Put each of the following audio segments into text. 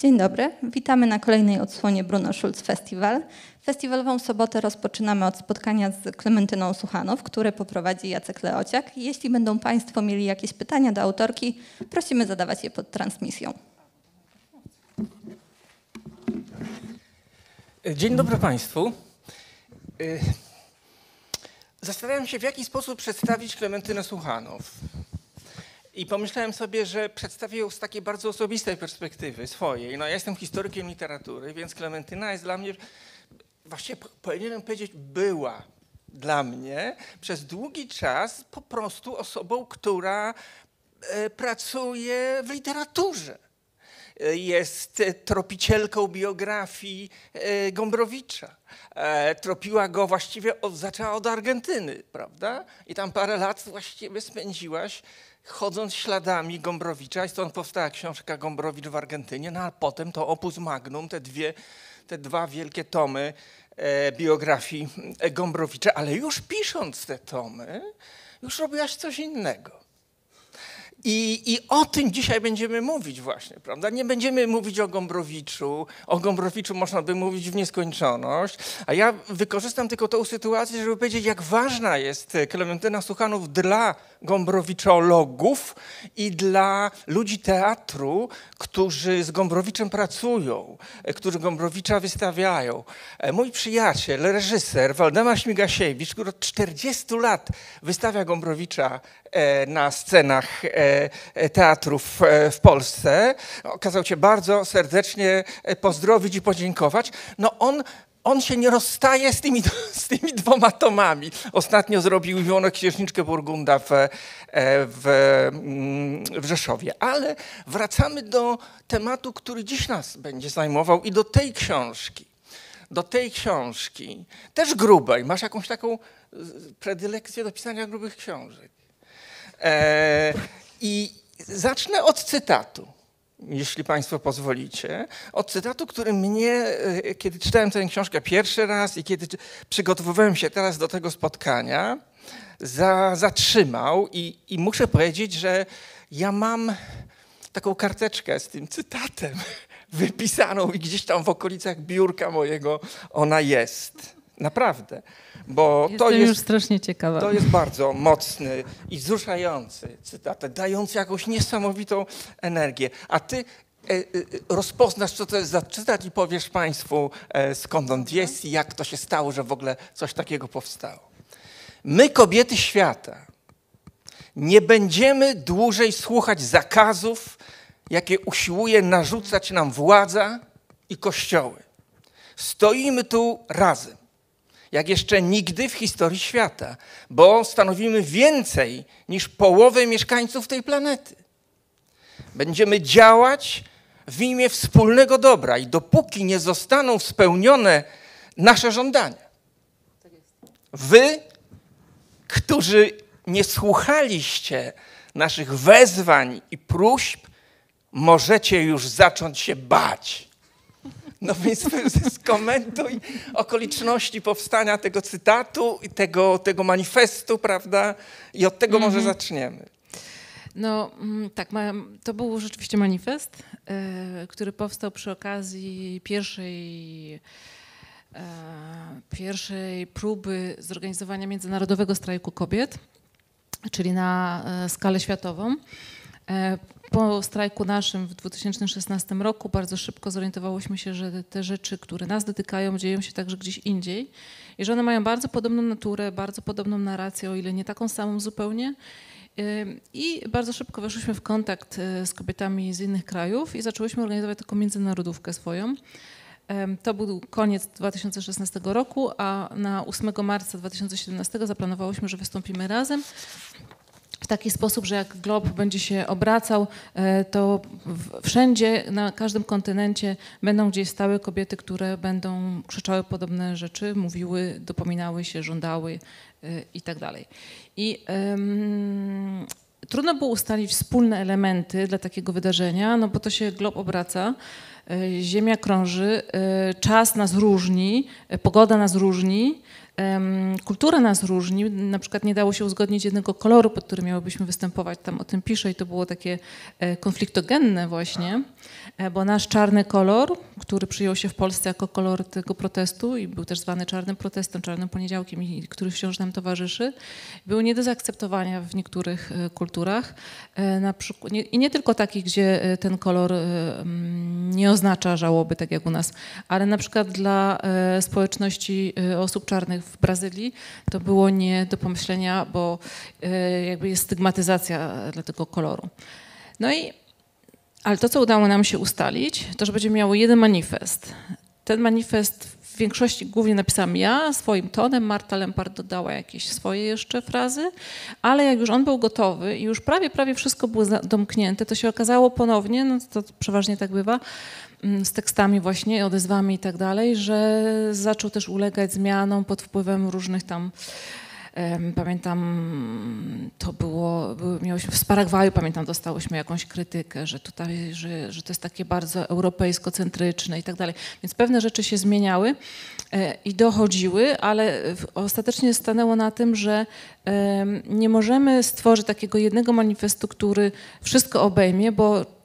Dzień dobry, witamy na kolejnej odsłonie Bruno Schulz Festival. Festiwalową sobotę rozpoczynamy od spotkania z Klementyną Suchanow, które poprowadzi Jacek Leociak. Jeśli będą Państwo mieli jakieś pytania do autorki, prosimy zadawać je pod transmisją. Dzień dobry Państwu. Y, Zastanawiam się, w jaki sposób przedstawić Klementynę Słuchanow. I pomyślałem sobie, że przedstawię ją z takiej bardzo osobistej perspektywy, swojej. No, ja jestem historykiem literatury, więc Klementyna jest dla mnie, właściwie po- powinienem powiedzieć, była dla mnie przez długi czas po prostu osobą, która e, pracuje w literaturze jest e, tropicielką biografii e, Gombrowicza. Tropiła go właściwie, od, zaczęła od Argentyny, prawda? I tam parę lat właściwie spędziłaś chodząc śladami Gombrowicza i stąd powstała książka Gombrowicz w Argentynie, no a potem to opus magnum, te, dwie, te dwa wielkie tomy e, biografii e, Gombrowicza, ale już pisząc te tomy, już robiłaś coś innego. I, I o tym dzisiaj będziemy mówić właśnie, prawda? Nie będziemy mówić o Gombrowiczu. O Gombrowiczu można by mówić w nieskończoność, a ja wykorzystam tylko tą sytuację, żeby powiedzieć, jak ważna jest Klementyna Suchanów dla gombrowiczologów i dla ludzi teatru, którzy z Gombrowiczem pracują, e, którzy Gombrowicza wystawiają. E, Mój przyjaciel, reżyser Waldemar Śmigasiewicz, który od 40 lat wystawia Gombrowicza e, na scenach teatrów w Polsce, okazał się bardzo serdecznie pozdrowić i podziękować. No on on się nie rozstaje z tymi, z tymi dwoma tomami. Ostatnio zrobił Iwonę Księżniczkę Burgunda w, e, w, mm, w Rzeszowie. Ale wracamy do tematu, który dziś nas będzie zajmował i do tej książki. Do tej książki, też grubej. Masz jakąś taką z- predylekcję do pisania grubych książek. E, I zacznę od cytatu, jeśli Państwo pozwolicie. Od cytatu, który mnie, e, kiedy czytałem tę książkę pierwszy raz i kiedy przygotowywałem się teraz do tego spotkania, za, zatrzymał. I, I muszę powiedzieć, że ja mam taką karteczkę z tym cytatem wypisaną i gdzieś tam w okolicach biurka mojego ona jest. Naprawdę. Bo Jestem to jest. już strasznie ciekawa. To jest bardzo mocny i wzruszający cytat, dający jakąś niesamowitą energię. A ty e, e, rozpoznasz, co to jest za cytat i powiesz Państwu, e, skąd on jest i jak to się stało, że w ogóle coś takiego powstało. My, kobiety świata, nie będziemy dłużej słuchać zakazów, jakie usiłuje narzucać nam władza i kościoły. Stoimy tu razem jak jeszcze nigdy w historii świata, bo stanowimy więcej niż połowę mieszkańców tej planety. Będziemy działać w imię wspólnego dobra i dopóki nie zostaną spełnione nasze żądania, wy, którzy nie słuchaliście naszych wezwań i próśb, możecie już zacząć się bać. No więc skomentuj okoliczności powstania tego cytatu i tego, tego manifestu, prawda? I od tego może zaczniemy. No mm, tak, to był rzeczywiście manifest, e, który powstał przy okazji pierwszej, e, pierwszej próby zorganizowania międzynarodowego strajku kobiet, czyli na e, skalę światową. Po strajku naszym w 2016 roku bardzo szybko zorientowałyśmy się, że te rzeczy, które nas dotykają, dzieją się także gdzieś indziej i że one mają bardzo podobną naturę, bardzo podobną narrację, o ile nie taką samą zupełnie. I bardzo szybko weszliśmy w kontakt e, z kobietami z innych krajów i zaczęłyśmy organizować taką międzynarodówkę swoją. To był koniec 2016 roku, a na 8 marca 2017 zaplanowałyśmy, że wystąpimy razem w taki sposób, że jak glob będzie się obracał, e, to wszędzie, na każdym kontynencie będą gdzieś stały kobiety, które będą krzyczały podobne rzeczy, mówiły, dopominały się, żądały e, i tak dalej. I em, trudno było ustalić wspólne elementy dla takiego wydarzenia, no bo to się glob obraca. e, Ziemia krąży, czas nas różni, pogoda nas różni, kultura nas różni. Na przykład nie dało się uzgodnić jednego koloru, pod którym miałybyśmy występować. Tam o tym piszę i to było takie e, konfliktogenne właśnie, bo nasz czarny kolor, który przyjął się w Polsce jako kolor tego protestu i był też zwany czarnym protestem, czarnym poniedziałkiem który wciąż nam towarzyszy, był nie do zaakceptowania w niektórych e, kulturach. E, przykład, nie, I nie tylko takich, gdzie e, ten kolor e, nie oznacza żałoby, tak jak u nas, ale na przykład dla e, społeczności e, osób czarnych w Brazylii to było nie do pomyślenia, bo e, jakby jest stygmatyzacja dla tego koloru. No i, ale to, co udało nam się ustalić, to, że będziemy miały jeden manifest. Ten manifest w większości głównie napisałam ja swoim tonem, Marta Lempart dodała jakieś swoje jeszcze frazy, ale jak już on był gotowy i już prawie, prawie wszystko było domknięte, to się okazało ponownie, no to przeważnie tak bywa, mm, z tekstami właśnie, odezwami i tak dalej, że zaczął też ulegać zmianom pod wpływem różnych tam Pamiętam, to było, miałyśmy w Paragwaju, pamiętam, dostałyśmy jakąś krytykę, że tutaj, że, że to jest takie bardzo europejsko-centryczne i tak dalej. Więc pewne rzeczy się zmieniały e, i dochodziły, ale ostatecznie stanęło na tym, że nie możemy stworzyć takiego jednego manifestu, który wszystko obejmie, bo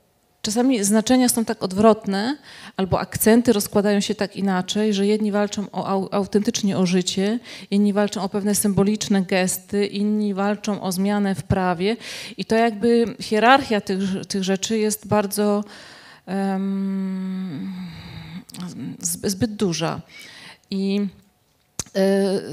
Czasami znaczenia są tak odwrotne, albo akcenty rozkładają się tak inaczej, że jedni walczą o, au, autentycznie o życie, inni walczą o pewne symboliczne gesty, inni walczą o zmianę w prawie. I to jakby hierarchia tych, tych rzeczy jest bardzo zb- zbyt duża. I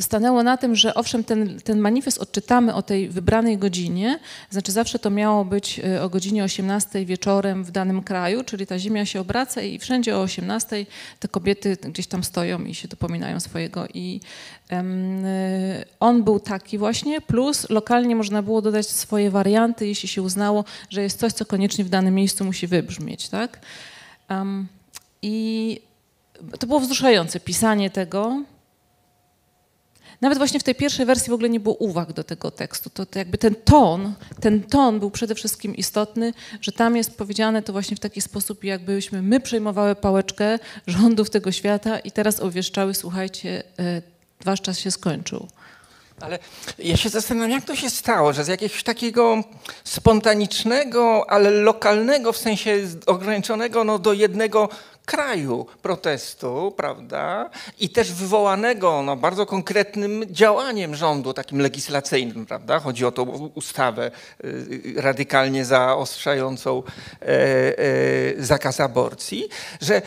stanęło na tym, że owszem, ten, ten manifest odczytamy o tej wybranej godzinie, znaczy zawsze to miało być e, o godzinie 18 wieczorem w danym kraju, czyli ta ziemia się obraca i wszędzie o 18 te kobiety gdzieś tam stoją i się dopominają swojego. I e, on był taki właśnie, plus lokalnie można było dodać swoje warianty, jeśli się uznało, że jest coś, co koniecznie w danym miejscu musi wybrzmieć. Tak? Em, I to było wzruszające pisanie tego. Nawet właśnie w tej pierwszej wersji w ogóle nie było uwag do tego tekstu. To, to jakby ten ton, ten ton był przede wszystkim istotny, że tam jest powiedziane to właśnie w taki sposób, jakbyśmy my przejmowały pałeczkę rządów tego świata i teraz obwieszczały, słuchajcie, e, wasz czas się skończył. Ale ja się zastanawiam, jak to się stało, że z jakiegoś takiego spontanicznego, ale lokalnego, w sensie ograniczonego no, do jednego kraju protestu, prawda, i też wywołanego no, bardzo konkretnym działaniem rządu, takim legislacyjnym, prawda, chodzi o tą ustawę y, radykalnie zaostrzającą e, e, zakaz aborcji, że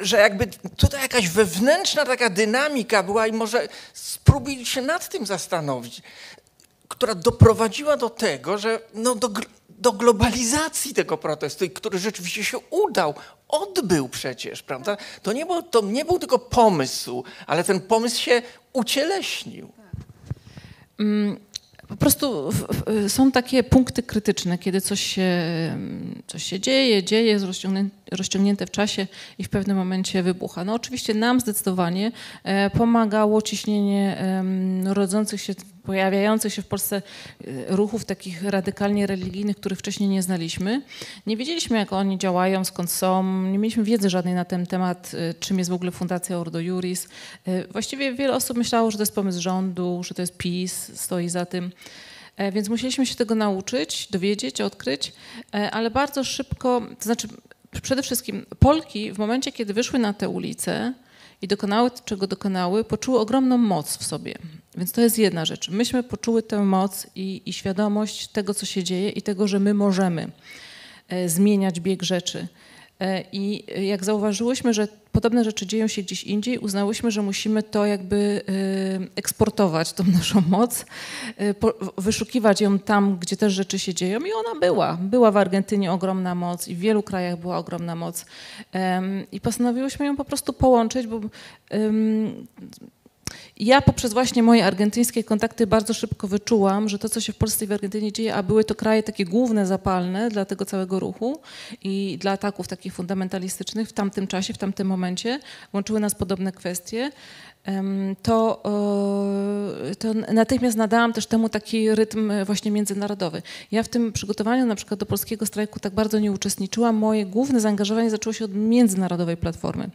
że jakby tutaj jakaś wewnętrzna taka dynamika była i może spróbuj się nad tym zastanowić, która doprowadziła do tego, że no do, do globalizacji tego protestu, który rzeczywiście się udał, odbył przecież, prawda? To nie, był, to nie był tylko pomysł, ale ten pomysł się ucieleśnił. Mm, Po prostu są takie punkty krytyczne, kiedy coś się, mm, coś się dzieje, dzieje, jest rozciągnięte, w czasie i w pewnym momencie wybucha. No oczywiście nam zdecydowanie e, pomagało ciśnienie rodzących się, pojawiających się w Polsce e, ruchów takich radykalnie religijnych, których wcześniej nie znaliśmy. Nie wiedzieliśmy, jak oni działają, skąd są, nie mieliśmy wiedzy żadnej na ten temat, e, czym jest w ogóle Fundacja Ordo Juris. E, Właściwie wiele osób myślało, że to jest pomysł rządu, że to jest PiS, stoi za tym. E, Więc musieliśmy się tego nauczyć, dowiedzieć, odkryć, e, ale bardzo szybko, to znaczy przede wszystkim Polki w momencie, kiedy wyszły na te ulice i dokonały czego dokonały, poczuły ogromną moc w sobie. Więc to jest jedna rzecz. Myśmy poczuły tę moc i, i świadomość tego, co się dzieje i tego, że my możemy e, zmieniać bieg rzeczy. E, I jak zauważyłyśmy, że podobne rzeczy dzieją się gdzieś indziej, uznałyśmy, że musimy to jakby e, eksportować, tą naszą moc, e, wyszukiwać ją tam, gdzie też rzeczy się dzieją i ona była. Była w Argentynie ogromna moc i w wielu krajach była ogromna moc. I postanowiłyśmy ją po prostu połączyć, bo ja poprzez właśnie moje argentyńskie kontakty bardzo szybko wyczułam, że to, co się w Polsce i w Argentynie dzieje, a były to kraje takie główne, zapalne dla tego całego ruchu i dla ataków takich fundamentalistycznych w tamtym czasie, w tamtym momencie, łączyły nas podobne kwestie, to, to natychmiast nadałam też temu taki rytm właśnie międzynarodowy. Ja w tym przygotowaniu na przykład do polskiego strajku tak bardzo nie uczestniczyłam. Moje główne zaangażowanie zaczęło się od międzynarodowej platformy.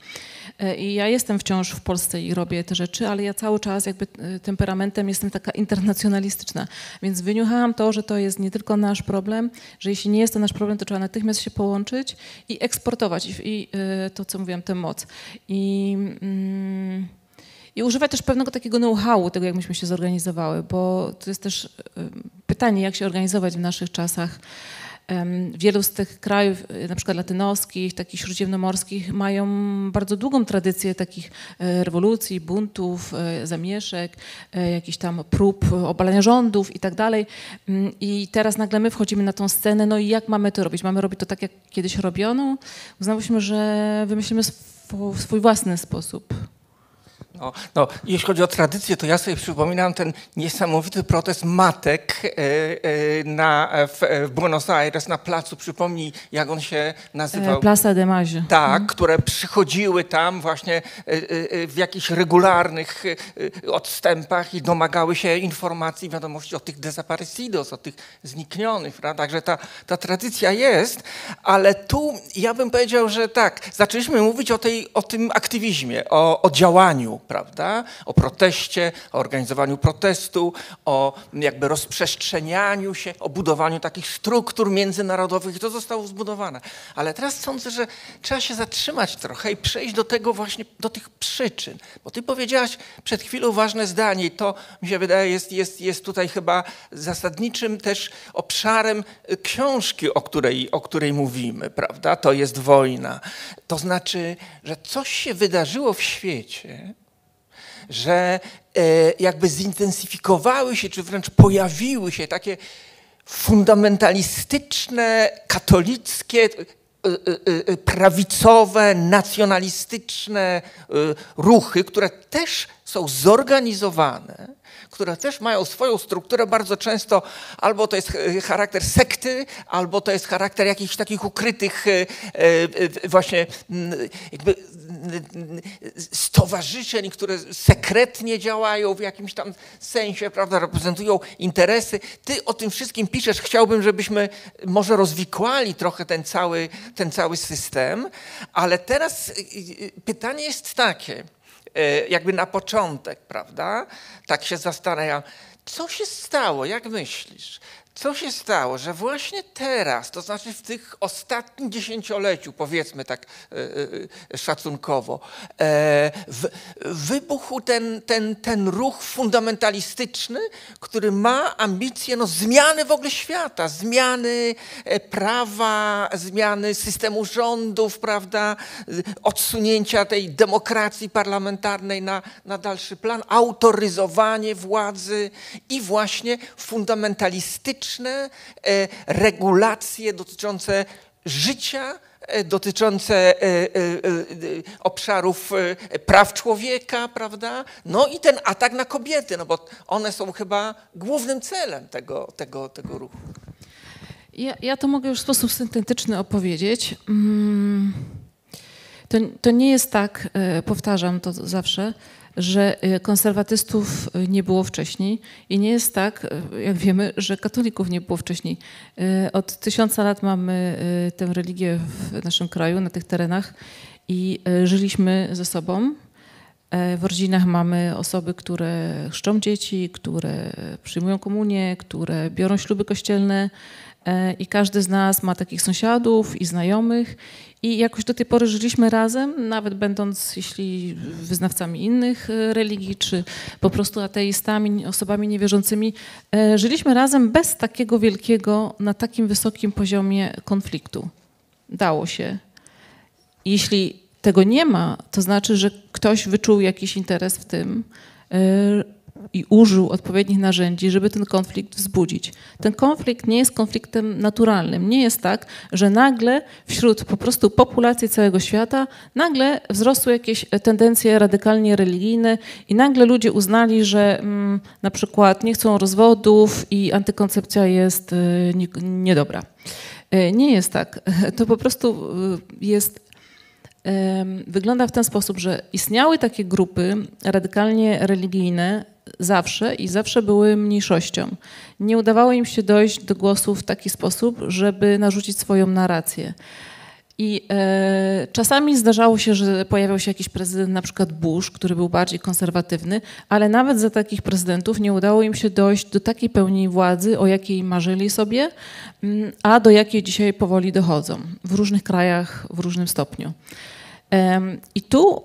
E, I ja jestem wciąż w Polsce i robię te rzeczy, ale ja cały czas jakby e, temperamentem jestem taka internacjonalistyczna. Więc wyniuchałam to, że to jest nie tylko nasz problem, że jeśli nie jest to nasz problem, to trzeba natychmiast się połączyć i eksportować i, i e, to, co mówiłam, tę moc. I... Mm, i używać też pewnego takiego know-howu tego, jak myśmy się zorganizowały, bo to jest też pytanie, jak się organizować w naszych czasach. Wielu z tych krajów, y, na przykład latynoskich, takich śródziemnomorskich, mają bardzo długą tradycję takich e, rewolucji, buntów, e, zamieszek, e, jakichś tam prób obalania rządów i tak dalej. Mm, I teraz nagle my wchodzimy na tą scenę, no i jak mamy to robić? Mamy robić to tak, jak kiedyś robiono? Uznałyśmy, że wymyślimy swój własny sposób. No, no, jeśli chodzi o tradycję, to ja sobie przypominam ten niesamowity protest matek e, e, na, w, Buenos Aires na placu. Przypomnij, jak on się nazywał. E, Plaza de Mayo. Tak, mhm. które przychodziły tam właśnie w jakichś regularnych odstępach i domagały się informacji, wiadomości o tych desaparecidos, o tych zniknionych. Prawda? Także ta, ta tradycja jest, ale tu ja bym powiedział, że tak, zaczęliśmy mówić o, tej, o tym aktywizmie, o, o działaniu prawda? O proteście, o organizowaniu protestu, o jakby rozprzestrzenianiu się, o budowaniu takich struktur międzynarodowych to zostało zbudowane. Ale teraz sądzę, że trzeba się zatrzymać trochę i przejść do tego właśnie, do tych przyczyn. Bo ty powiedziałaś przed chwilą ważne zdanie i to mi się wydaje jest, jest, jest tutaj chyba zasadniczym też obszarem książki, o której, o której mówimy, prawda? To jest wojna. To znaczy, że coś się wydarzyło w świecie, że e, jakby zintensyfikowały się, czy wręcz pojawiły się takie fundamentalistyczne, katolickie, e, e, prawicowe, nacjonalistyczne ruchy, które też są zorganizowane które też mają swoją strukturę bardzo często, albo to jest charakter sekty, albo to jest charakter jakichś takich ukrytych e, e, właśnie jakby stowarzyszeń, które sekretnie działają w jakimś tam sensie, prawda, reprezentują interesy. Ty o tym wszystkim piszesz. Chciałbym, żebyśmy może rozwikłali trochę ten cały, ten cały system, ale teraz e, pytanie jest takie, E, jakby na początek, prawda? Tak się zastanawiam, co się stało, jak myślisz? Co się stało, że właśnie teraz, to znaczy w tych ostatnim dziesięcioleciu, powiedzmy tak e, e, szacunkowo, e, wybuchł ten, ten, ten ruch fundamentalistyczny, który ma ambicje no, zmiany w ogóle świata, zmiany prawa, zmiany systemu rządów, prawda, odsunięcia tej demokracji parlamentarnej na, na dalszy plan, autoryzowanie władzy i właśnie fundamentalistyczne E, regulacje dotyczące życia, e, dotyczące e, obszarów praw człowieka, prawda? No i ten atak na kobiety, no bo one są chyba głównym celem tego, tego, tego ruchu. Ja, ja to mogę już w sposób syntetyczny opowiedzieć. Mm, to, to nie jest tak, powtarzam to zawsze, że y, konserwatystów y, nie było wcześniej i nie jest tak, y, jak wiemy, że katolików nie było wcześniej. Od tysiąca lat mamy tę religię w naszym kraju, na tych terenach i żyliśmy ze sobą. E, w rodzinach mamy osoby, które chrzczą dzieci, które przyjmują komunię, które biorą śluby kościelne e, i każdy z nas ma takich sąsiadów i znajomych i jakoś do tej pory żyliśmy razem, nawet będąc, jeśli wyznawcami innych e, religii, czy po prostu ateistami, osobami niewierzącymi, e, żyliśmy razem bez takiego wielkiego, na takim wysokim poziomie konfliktu. Dało się. Jeśli tego nie ma, to znaczy, że ktoś wyczuł jakiś interes w tym, e, i użył odpowiednich narzędzi, żeby ten konflikt wzbudzić. Ten konflikt nie jest konfliktem naturalnym. Nie jest tak, że nagle wśród po prostu populacji całego świata nagle wzrosły jakieś tendencje radykalnie religijne i nagle ludzie uznali, że mm, na przykład nie chcą rozwodów i antykoncepcja jest y, nie, niedobra. Y, nie jest tak. To po prostu y, jest wygląda w ten sposób, że istniały takie grupy radykalnie religijne zawsze i zawsze były mniejszością. Nie udawało im się dojść do głosu w taki sposób, żeby narzucić swoją narrację. I e, czasami zdarzało się, że pojawiał się jakiś prezydent, na przykład Bush, który był bardziej konserwatywny, ale nawet za takich prezydentów nie udało im się dojść do takiej pełni władzy, o jakiej marzyli sobie, mm, a do jakiej dzisiaj powoli dochodzą w różnych krajach w różnym stopniu. E, I tu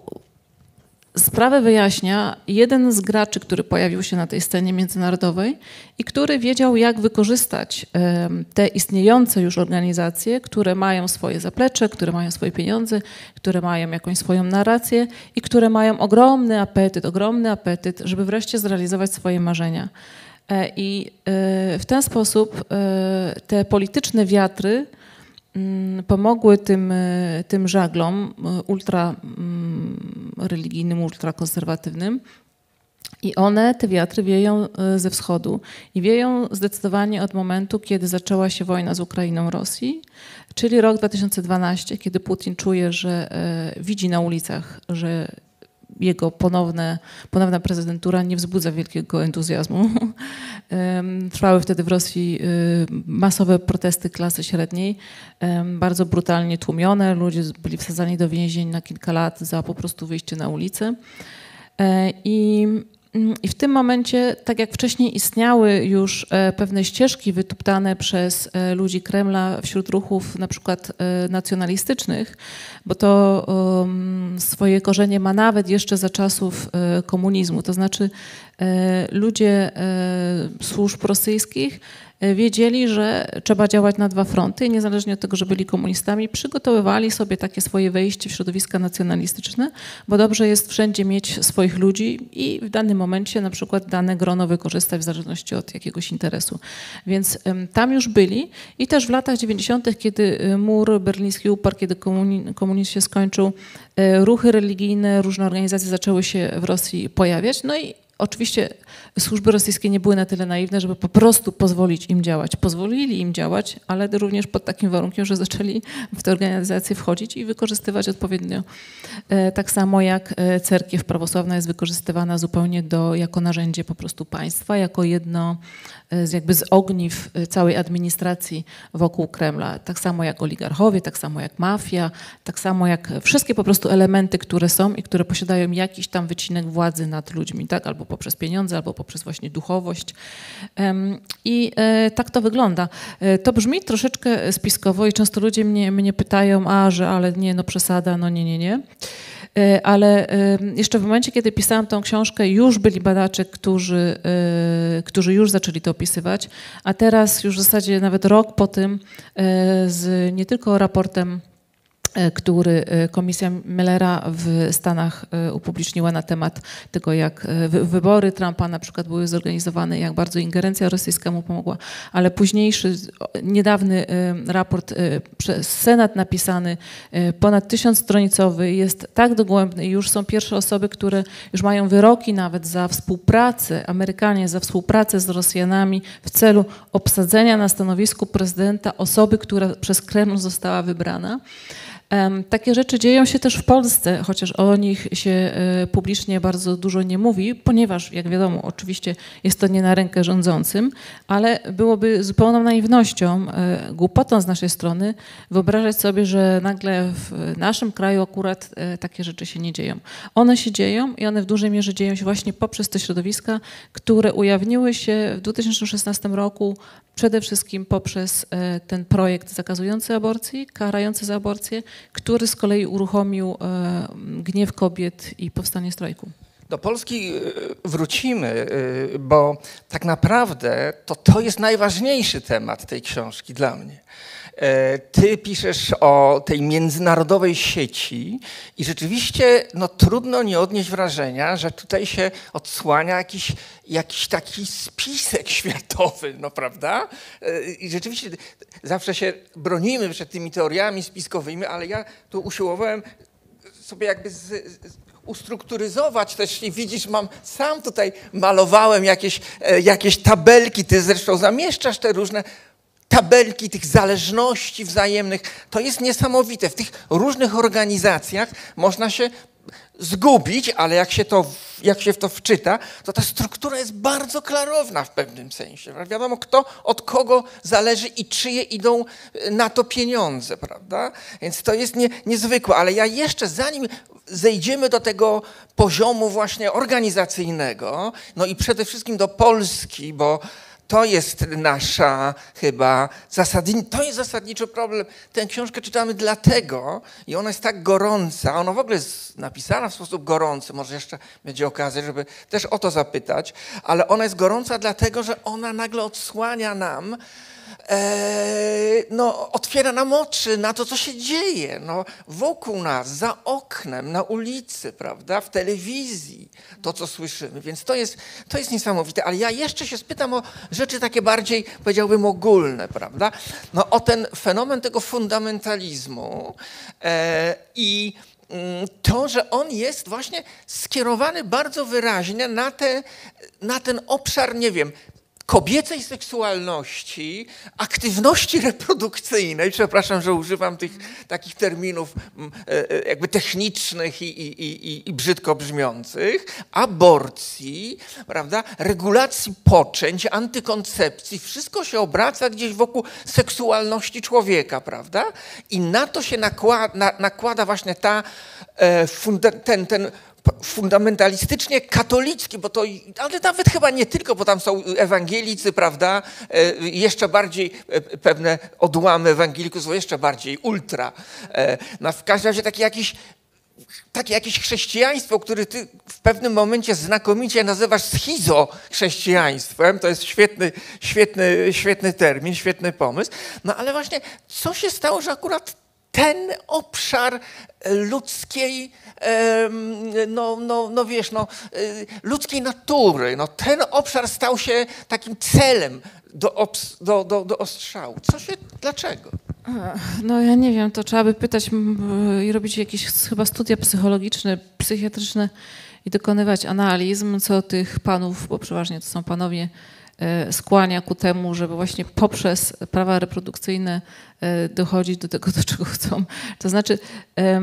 Sprawę wyjaśnia jeden z graczy, który pojawił się na tej scenie międzynarodowej i który wiedział, jak wykorzystać te istniejące już organizacje, które mają swoje zaplecze, które mają swoje pieniądze, które mają jakąś swoją narrację i które mają ogromny apetyt, ogromny apetyt, żeby wreszcie zrealizować swoje marzenia. E, I e, w ten sposób e, te polityczne wiatry pomogły tym, e, tym żaglom e, ultra mm, religijnym, ultrakonserwatywnym. I one, te wiatry, wieją e, ze wschodu. I wieją zdecydowanie od momentu, kiedy zaczęła się wojna z Ukrainą Rosji, czyli rok 2012, kiedy Putin czuje, że widzi na ulicach, że jego ponowne, ponowna prezydentura nie wzbudza wielkiego entuzjazmu. Trwały wtedy w Rosji y, masowe protesty klasy średniej, bardzo brutalnie tłumione. Ludzie byli wsadzani do więzień na kilka lat za po prostu wyjście na ulicę. E, I I w tym momencie, tak jak wcześniej istniały już e, pewne ścieżki wytuptane przez e, ludzi Kremla wśród ruchów na przykład e, nacjonalistycznych, bo to swoje korzenie ma nawet jeszcze za czasów komunizmu, to znaczy ludzie służb rosyjskich wiedzieli, że trzeba działać na dwa fronty i niezależnie od tego, że byli komunistami, przygotowywali sobie takie swoje wejście w środowiska nacjonalistyczne, bo dobrze jest wszędzie mieć swoich ludzi i w danym momencie na przykład dane grono wykorzystać w zależności od jakiegoś interesu. Więc tam już byli i też w latach 90., kiedy e, mur berliński uparł, kiedy komunizm się skończył, e, ruchy religijne, różne organizacje zaczęły się w Rosji pojawiać. No i Oczywiście służby rosyjskie nie były na tyle naiwne, żeby po prostu pozwolić im działać. Pozwolili im działać, ale również pod takim warunkiem, że zaczęli w te organizacje wchodzić i wykorzystywać odpowiednio. E, tak samo jak e, cerkiew prawosławna jest wykorzystywana zupełnie do, jako narzędzie po prostu państwa, jako jedno z, jakby z ogniw całej administracji wokół Kremla. Tak samo jak oligarchowie, tak samo jak mafia, tak samo jak wszystkie po prostu elementy, które są i które posiadają jakiś tam wycinek władzy nad ludźmi, tak? albo poprzez pieniądze, albo poprzez właśnie duchowość. I e, tak to wygląda. E, to brzmi troszeczkę spiskowo i często ludzie mnie, mnie pytają, a że ale nie, no przesada, no nie, nie, nie. E, ale jeszcze w momencie, kiedy pisałam tą książkę, już byli badacze, którzy, którzy już zaczęli to opisywać, a teraz już w zasadzie nawet rok po tym z nie tylko raportem który e, Komisja Mellera w Stanach e, upubliczniła na temat tego, jak wybory Trumpa na przykład były zorganizowane, jak bardzo ingerencja rosyjska mu pomogła, ale późniejszy, niedawny raport przez Senat napisany, ponad tysiącstronicowy, jest tak dogłębny i już są pierwsze osoby, które już mają wyroki nawet za współpracę, Amerykanie za współpracę z Rosjanami w celu obsadzenia na stanowisku prezydenta osoby, która przez Kreml została wybrana. Takie rzeczy dzieją się też w Polsce, chociaż o nich się e, publicznie bardzo dużo nie mówi, ponieważ, jak wiadomo, oczywiście jest to nie na rękę rządzącym, ale byłoby zupełną naiwnością, e, głupotą z naszej strony wyobrażać sobie, że nagle w naszym kraju akurat e, takie rzeczy się nie dzieją. One się dzieją i one w dużej mierze dzieją się właśnie poprzez te środowiska, które ujawniły się w 2016 roku przede wszystkim poprzez ten projekt zakazujący aborcji, karający za aborcję, który z kolei uruchomił e, gniew kobiet i powstanie strajku. Do Polski e, wrócimy, e, bo tak naprawdę to, to jest najważniejszy temat tej książki dla mnie. E, ty piszesz o tej międzynarodowej sieci i rzeczywiście no, trudno nie odnieść wrażenia, że tutaj się odsłania jakiś, jakiś taki spisek światowy, no prawda? E, I rzeczywiście zawsze się bronimy przed tymi teoriami spiskowymi, ale ja tu usiłowałem sobie jakby z, z, ustrukturyzować też i widzisz, mam sam tutaj malowałem jakieś, e, jakieś tabelki, ty zresztą zamieszczasz te różne tabelki tych zależności wzajemnych. To jest niesamowite. W tych różnych organizacjach można się zgubić, ale jak się, to, jak się w to wczyta, to ta struktura jest bardzo klarowna w pewnym sensie. Wiadomo, kto od kogo zależy i czyje idą na to pieniądze, prawda? Więc to jest nie, niezwykłe. Ale ja jeszcze, zanim zejdziemy do tego poziomu właśnie organizacyjnego, no i przede wszystkim do Polski, bo to jest nasza chyba zasadnicza, to jest zasadniczy problem. Tę książkę czytamy dlatego i ona jest tak gorąca, ona w ogóle jest napisana w sposób gorący, może jeszcze będzie okazja, żeby też o to zapytać, ale ona jest gorąca dlatego, że ona nagle odsłania nam no, otwiera nam oczy na to, co się dzieje no, wokół nas, za oknem, na ulicy, prawda, w telewizji, to, co słyszymy. Więc to jest, to jest niesamowite. Ale ja jeszcze się spytam o rzeczy takie bardziej, powiedziałbym, ogólne, prawda? No, o ten fenomen tego fundamentalizmu e, i mm, to, że on jest właśnie skierowany bardzo wyraźnie na, te, na ten obszar, nie wiem, kobiecej seksualności, aktywności reprodukcyjnej, przepraszam, że używam tych takich terminów mm, e, e, jakby technicznych i, i, i, i brzydko brzmiących, aborcji, prawda, regulacji poczęć, antykoncepcji, wszystko się obraca gdzieś wokół seksualności człowieka, prawda? I na to się nakłada, nakłada właśnie ta, e, ten, ten fundamentalistycznie katolicki, bo to, ale nawet chyba nie tylko, bo tam są ewangelicy, prawda, e, jeszcze bardziej e, pewne odłamy ewangelików są jeszcze bardziej ultra. E, no w każdym razie taki jakiś takie jakieś chrześcijaństwo, które ty w pewnym momencie znakomicie nazywasz schizo-chrześcijaństwem, to jest świetny, świetny, świetny termin, świetny pomysł. No ale właśnie, co się stało, że akurat ten obszar ludzkiej, no, no, no wiesz, no, y, ludzkiej natury, no, ten obszar stał się takim celem do, do, do, do ostrzału. Co się, dlaczego? No ja nie wiem, to trzeba by pytać i robić jakieś chyba studia psychologiczne, psychiatryczne i dokonywać analiz, co tych panów, bo przeważnie to są panowie, skłania ku temu, żeby właśnie poprzez prawa reprodukcyjne e, dochodzić do tego, do czego chcą. To znaczy, e,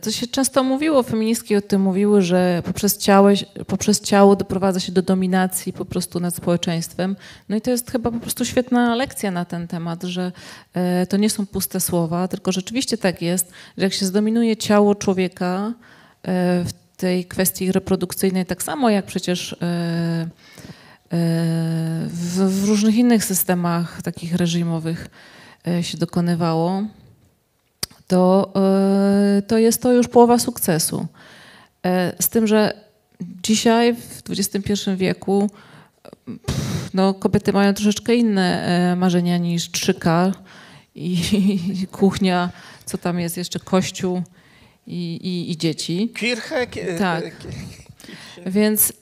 to się często mówiło, feministki o tym mówiły, że poprzez ciało, poprzez ciało doprowadza się do dominacji po prostu nad społeczeństwem. No i to jest chyba po prostu świetna lekcja na ten temat, że to nie są puste słowa, tylko rzeczywiście tak jest, że jak się zdominuje ciało człowieka w tej kwestii reprodukcyjnej, tak samo jak przecież w, w różnych innych systemach takich reżimowych e, się dokonywało, to, e, to jest to już połowa sukcesu. E, z tym, że dzisiaj w XXI wieku no, kobiety mają troszeczkę inne marzenia niż 3K i, i kuchnia, co tam jest jeszcze, kościół i, i, i dzieci. Kirche. Tak. Więc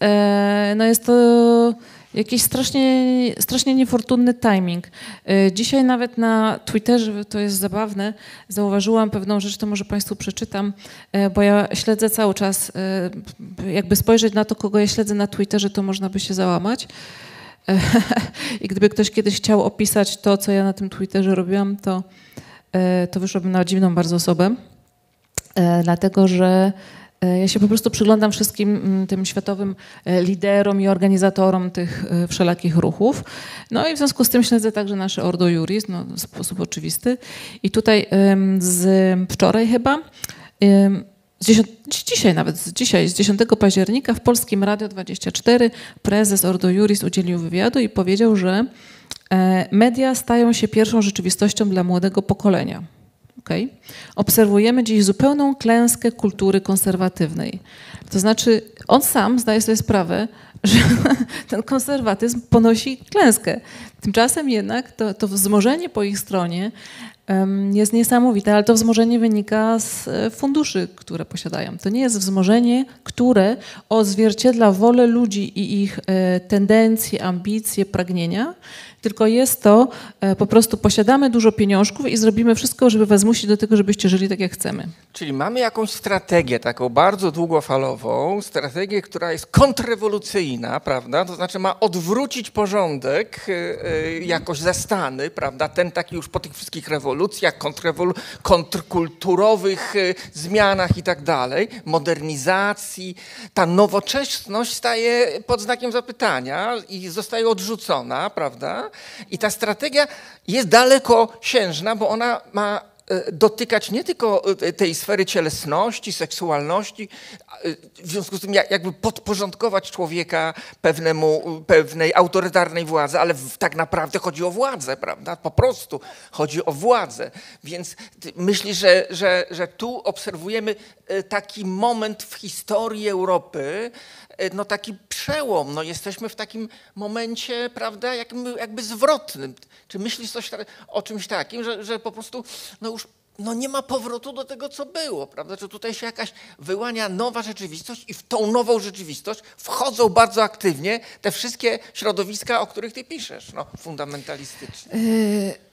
no jest to Jakiś strasznie, strasznie niefortunny timing. E, dzisiaj nawet na Twitterze, to jest zabawne, zauważyłam pewną rzecz, to może Państwu przeczytam, e, bo ja śledzę cały czas, e, jakby spojrzeć na to, kogo ja śledzę na Twitterze, to można by się załamać. I gdyby ktoś kiedyś chciał opisać to, co ja na tym Twitterze robiłam, to, to wyszłabym na dziwną bardzo osobę. Dlatego, że E, ja się po prostu przyglądam wszystkim mm, tym światowym e, liderom i organizatorom tych e, wszelakich ruchów. No i w związku z tym śledzę także nasze Ordo Juris, no, w sposób oczywisty. I tutaj z wczoraj chyba, z 10, dzisiaj nawet, z dzisiaj, z 10 października w Polskim Radio 24 prezes Ordo Juris udzielił wywiadu i powiedział, że media stają się pierwszą rzeczywistością dla młodego pokolenia. Okay? Obserwujemy dziś zupełną klęskę kultury konserwatywnej. To znaczy, on sam zdaje sobie sprawę, że ten konserwatyzm ponosi klęskę. Tymczasem jednak to, to wzmożenie po ich stronie jest niesamowite, ale to wzmożenie wynika z e, funduszy, które posiadają. To nie jest wzmożenie, które odzwierciedla wolę ludzi i ich e, tendencje, ambicje, pragnienia, tylko jest to e, po prostu posiadamy dużo pieniążków i zrobimy wszystko, żeby was zmusić do tego, żebyście żyli tak, jak chcemy. Czyli mamy jakąś strategię taką bardzo długofalową, strategię, która jest kontrrewolucyjna, prawda? To znaczy ma odwrócić porządek jakoś zastany, prawda? Ten taki już po tych wszystkich rewolucjach, kontrkulturowych zmianach i tak dalej, modernizacji. Ta nowoczesność staje pod znakiem zapytania i zostaje odrzucona, prawda? I ta strategia jest dalekosiężna, bo ona ma e, dotykać nie tylko e, tej sfery cielesności, seksualności, e, w związku z tym jakby podporządkować człowieka pewnemu, pewnej autorytarnej władzy, ale tak naprawdę chodzi o władzę, prawda? Po prostu chodzi o władzę. Więc myślę, że, że, że tu obserwujemy taki moment w historii Europy, no taki przełom, no jesteśmy w takim momencie, prawda, jakby, jakby zwrotnym. Czy myślisz coś o czymś takim, że, że po prostu no już no nie ma powrotu do tego, co było, prawda? Czy tutaj się jakaś wyłania nowa rzeczywistość i w tą nową rzeczywistość wchodzą bardzo aktywnie te wszystkie środowiska, o których ty piszesz, no, fundamentalistyczne. Yy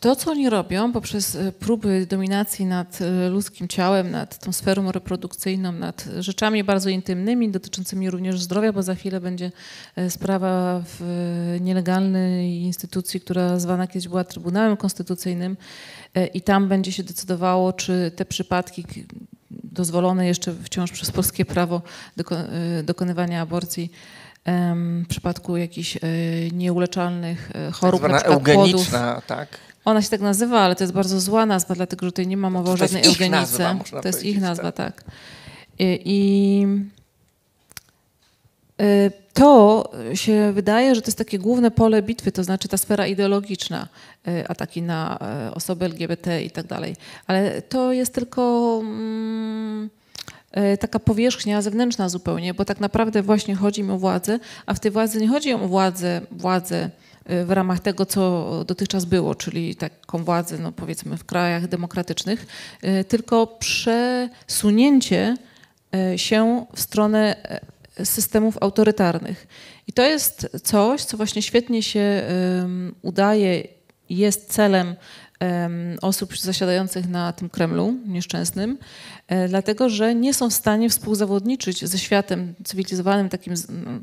to, co oni robią poprzez e, próby dominacji nad e, ludzkim ciałem, nad tą sferą reprodukcyjną, nad rzeczami bardzo intymnymi, dotyczącymi również zdrowia, bo za chwilę będzie e, sprawa w nielegalnej instytucji, która zwana kiedyś była Trybunałem Konstytucyjnym i tam będzie się decydowało, czy te przypadki dozwolone jeszcze wciąż przez polskie prawo dokonywania aborcji w przypadku jakichś nieuleczalnych chorób, tak na przykład eugeniczna, płodów, tak ona się tak nazywa, ale to jest bardzo zła nazwa, dlatego że tutaj nie ma mowy o żadnej eugenice. To jest ich nazwa, tak. tak. I, i y, to się wydaje, że to jest takie główne pole bitwy, to znaczy ta sfera ideologiczna, y, ataki na y, osoby LGBT i tak dalej. Ale to jest tylko mm, taka powierzchnia zewnętrzna zupełnie, bo tak naprawdę właśnie chodzi mi o władzę, a w tej władzy nie chodzi o władzę, władzę Y, w ramach tego, co dotychczas było, czyli taką władzę, no powiedzmy, w krajach demokratycznych, y, tylko przesunięcie y, się w stronę systemów autorytarnych. I to jest coś, co właśnie świetnie się udaje, jest celem osób zasiadających na tym Kremlu nieszczęsnym, e, dlatego że nie są w stanie współzawodniczyć ze światem cywilizowanym, takim,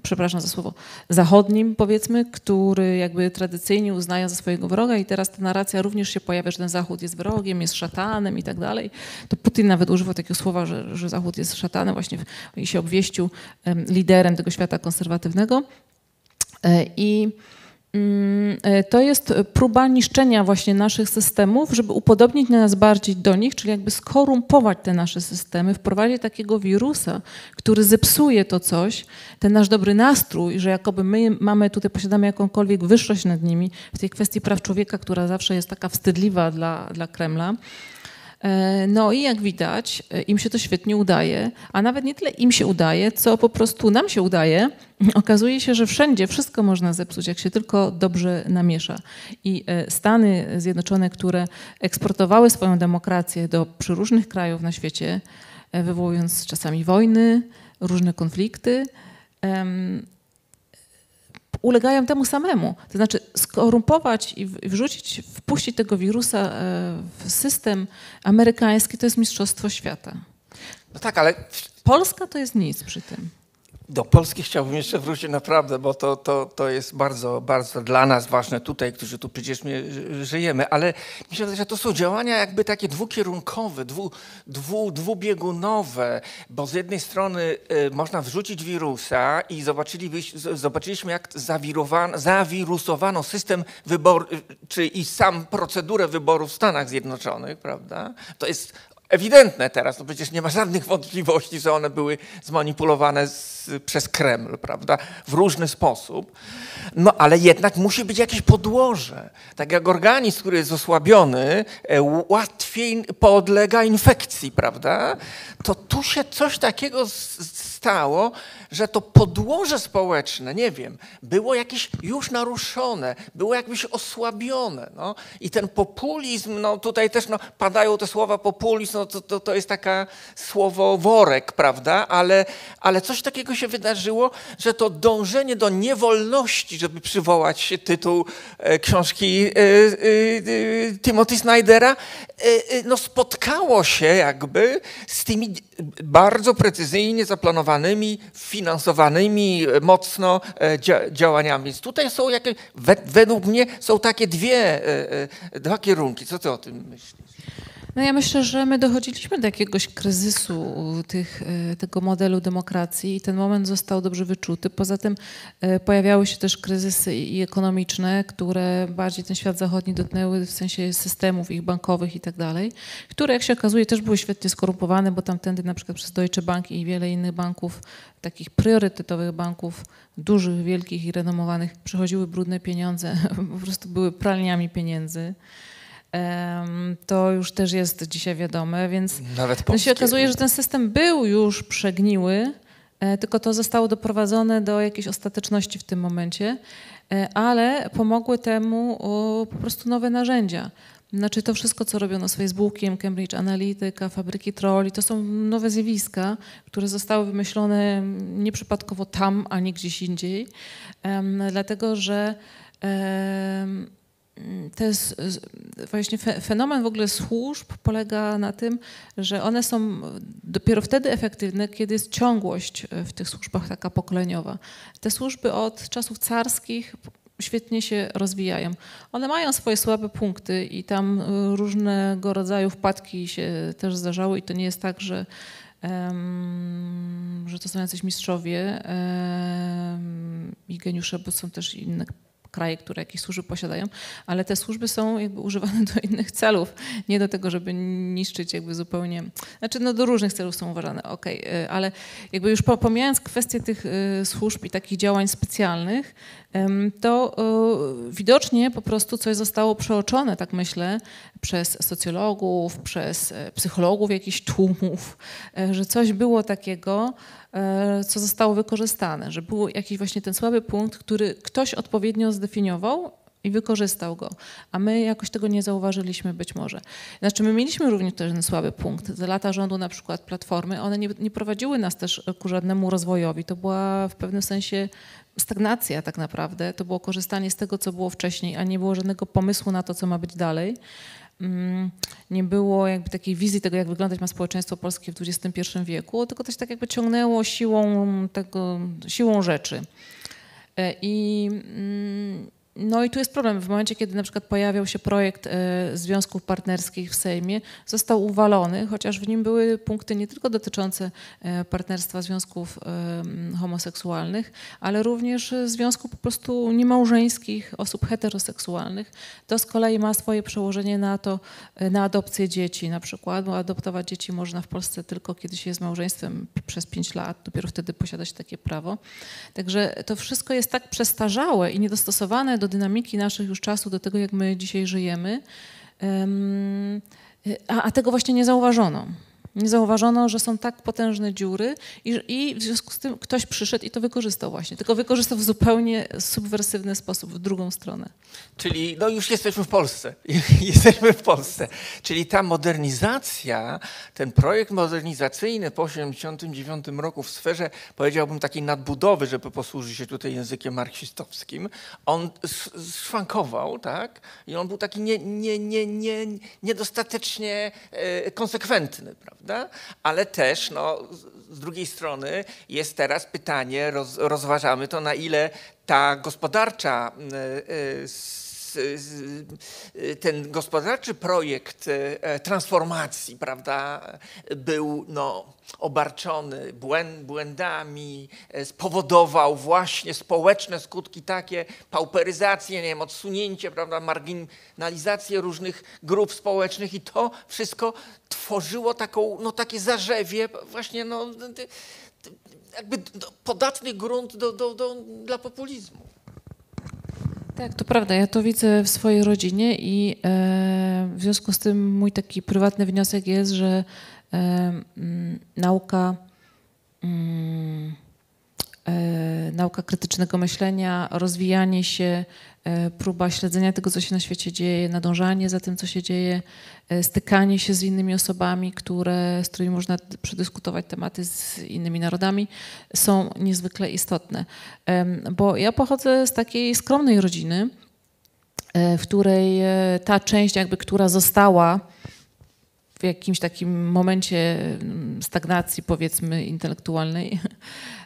przepraszam za słowo, zachodnim powiedzmy, który jakby tradycyjnie uznają za swojego wroga i teraz ta narracja również się pojawia, że ten Zachód jest wrogiem, jest szatanem i tak dalej. To Putin nawet używał takiego słowa, że, że Zachód jest szatanem właśnie i się obwieścił liderem tego świata konserwatywnego. E, I to jest próba niszczenia właśnie naszych systemów, żeby upodobnić nas bardziej do nich, czyli jakby skorumpować te nasze systemy, wprowadzić takiego wirusa, który zepsuje to coś, ten nasz dobry nastrój, że jakoby my mamy tutaj, posiadamy jakąkolwiek wyższość nad nimi w tej kwestii praw człowieka, która zawsze jest taka wstydliwa dla, dla Kremla. E, no i jak widać, e, im się to świetnie udaje, a nawet nie tyle im się udaje, co po prostu nam się udaje. Okazuje się, że wszędzie wszystko można zepsuć, jak się tylko dobrze namiesza. I e, Stany Zjednoczone, które eksportowały swoją demokrację do przeróżnych krajów na świecie, wywołując czasami wojny, różne konflikty, ulegają temu samemu. To znaczy skorumpować i wrzucić, wpuścić tego wirusa e, w system amerykański to jest mistrzostwo świata. No tak, ale... Polska to jest nic przy tym. Do Polski chciałbym jeszcze wrócić naprawdę, bo to, to, to jest bardzo, bardzo dla nas ważne tutaj, którzy tu przecież żyjemy, ale myślę, że to są działania jakby takie dwukierunkowe, dwu, dwu, dwubiegunowe, bo z jednej strony y, można wrzucić wirusa i zobaczyliśmy, jak zawirusowano system wyboru, czy i sam procedurę wyboru w Stanach Zjednoczonych, prawda? To jest ewidentne teraz, no przecież nie ma żadnych wątpliwości, że one były zmanipulowane z, przez Kreml, prawda, w różny sposób. No ale jednak musi być jakieś podłoże. Tak jak organizm, który jest osłabiony, e, łatwiej podlega infekcji, prawda, to tu się coś takiego stało, że to podłoże społeczne, nie wiem, było jakieś już naruszone, było jakbyś osłabione. No. I ten populizm, no tutaj też no, padają te słowa populizm, no, to, to, to jest taka słowo worek, prawda, ale, ale coś takiego się wydarzyło, że to dążenie do niewolności, żeby przywołać tytuł e, książki e, e, Timothy Snydera, no spotkało się jakby z tymi bardzo precyzyjnie zaplanowanymi, finansowanymi mocno działaniami. Więc tutaj są jakieś, według mnie są takie dwie, dwa kierunki. Co ty o tym myślisz? No ja myślę, że my dochodziliśmy do jakiegoś kryzysu tych, e, tego modelu demokracji i ten moment został dobrze wyczuty. Poza tym e, pojawiały się też kryzysy i ekonomiczne, które bardziej ten świat zachodni dotknęły w sensie systemów ich bankowych i tak dalej, które jak się okazuje też były świetnie skorumpowane, bo tamtędy na przykład przez Deutsche Bank i wiele innych banków, takich priorytetowych banków, dużych, wielkich i renomowanych, przychodziły brudne pieniądze, po prostu były pralniami pieniędzy to już też jest dzisiaj wiadome, więc Nawet no się okazuje, że ten system był już przegniły, e, tylko to zostało doprowadzone do jakiejś ostateczności w tym momencie, e, ale pomogły temu po prostu nowe narzędzia. Znaczy to wszystko, co robiono z Facebookiem, Cambridge Analytica, fabryki trolli, to są nowe zjawiska, które zostały wymyślone nieprzypadkowo tam, a nie gdzieś indziej, dlatego że to jest właśnie fenomen w ogóle służb polega na tym, że one są dopiero wtedy efektywne, kiedy jest ciągłość w tych służbach taka pokoleniowa. Te służby od czasów carskich świetnie się rozwijają. One mają swoje słabe punkty i tam różnego rodzaju wpadki się też zdarzały i to nie jest tak, że Um, że to są jacyś mistrzowie um, i geniusze, bo są też inne kraje, które jakieś służby posiadają, ale te służby są jakby używane do innych celów, nie do tego, żeby niszczyć jakby zupełnie, znaczy no do różnych celów są uważane, okej, okay, ale jakby już pomijając kwestię tych y, służb i takich działań specjalnych, to widocznie po prostu coś zostało przeoczone, tak myślę, przez socjologów, przez e, psychologów jakichś tłumów, e, że coś było takiego, co zostało wykorzystane, że był jakiś właśnie ten słaby punkt, który ktoś odpowiednio zdefiniował i wykorzystał go, a my jakoś tego nie zauważyliśmy być może. Znaczy my mieliśmy również ten słaby punkt. Za lata rządu na przykład Platformy, one nie, nie prowadziły nas też ku żadnemu rozwojowi. To była w pewnym sensie stagnacja tak naprawdę. To było korzystanie z tego, co było wcześniej, a nie było żadnego pomysłu na to, co ma być dalej. Mm, nie było jakby takiej wizji tego, jak wyglądać ma społeczeństwo polskie w XXI wieku, tylko to się tak jakby ciągnęło siłą tego, siłą rzeczy. E, I mm, no i tu jest problem. W momencie, kiedy na przykład pojawiał się projekt e, związków partnerskich w Sejmie, został uwalony, chociaż w nim były punkty nie tylko dotyczące e, partnerstwa związków e, homoseksualnych, ale również związków po prostu niemałżeńskich osób heteroseksualnych. To z kolei ma swoje przełożenie na to, na adopcję dzieci na przykład, bo adoptować dzieci można w Polsce tylko kiedy się jest małżeństwem przez pięć lat, dopiero wtedy posiada się takie prawo. Także to wszystko jest tak przestarzałe i niedostosowane do do dynamiki naszych już czasów, do tego, jak my dzisiaj żyjemy, a, a tego właśnie nie zauważono. Nie zauważono, że są tak potężne dziury i, i, w związku z tym ktoś przyszedł i to wykorzystał właśnie. Tylko wykorzystał w zupełnie subwersywny sposób, w drugą stronę. Czyli no już jesteśmy w Polsce. jesteśmy w Polsce. Czyli ta modernizacja, ten projekt modernizacyjny po 1989 roku w sferze, powiedziałbym, takiej nadbudowy, żeby posłużyć się tutaj językiem marksistowskim, on szwankował, tak? I on był taki nie, nie, nie, nie, niedostatecznie e, konsekwentny, prawda? Prawda? Ale też no, z drugiej strony jest teraz pytanie, roz, rozważamy to, na ile ta gospodarcza y, y, ten gospodarczy projekt e, transformacji, prawda, był no, obarczony błędami, e, spowodował właśnie społeczne skutki takie, pauperyzację, nie wiem, odsunięcie, prawda, marginalizację różnych grup społecznych i to wszystko tworzyło taką, no, takie zarzewie właśnie no, jakby podatny grunt do, do, do, dla populizmu. Tak, to prawda. Ja to widzę w swojej rodzinie i e, w związku z tym mój taki prywatny wniosek jest, że e, nauka, mm, nauka krytycznego myślenia, rozwijanie się, E, próba śledzenia tego, co się na świecie dzieje, nadążanie za tym, co się dzieje, e, stykanie się z innymi osobami, które, z którymi można przedyskutować tematy z innymi narodami, są niezwykle istotne. Bo ja pochodzę z takiej skromnej rodziny, e, w której ta część, jakby, która została w jakimś takim momencie mm, stagnacji, powiedzmy, intelektualnej,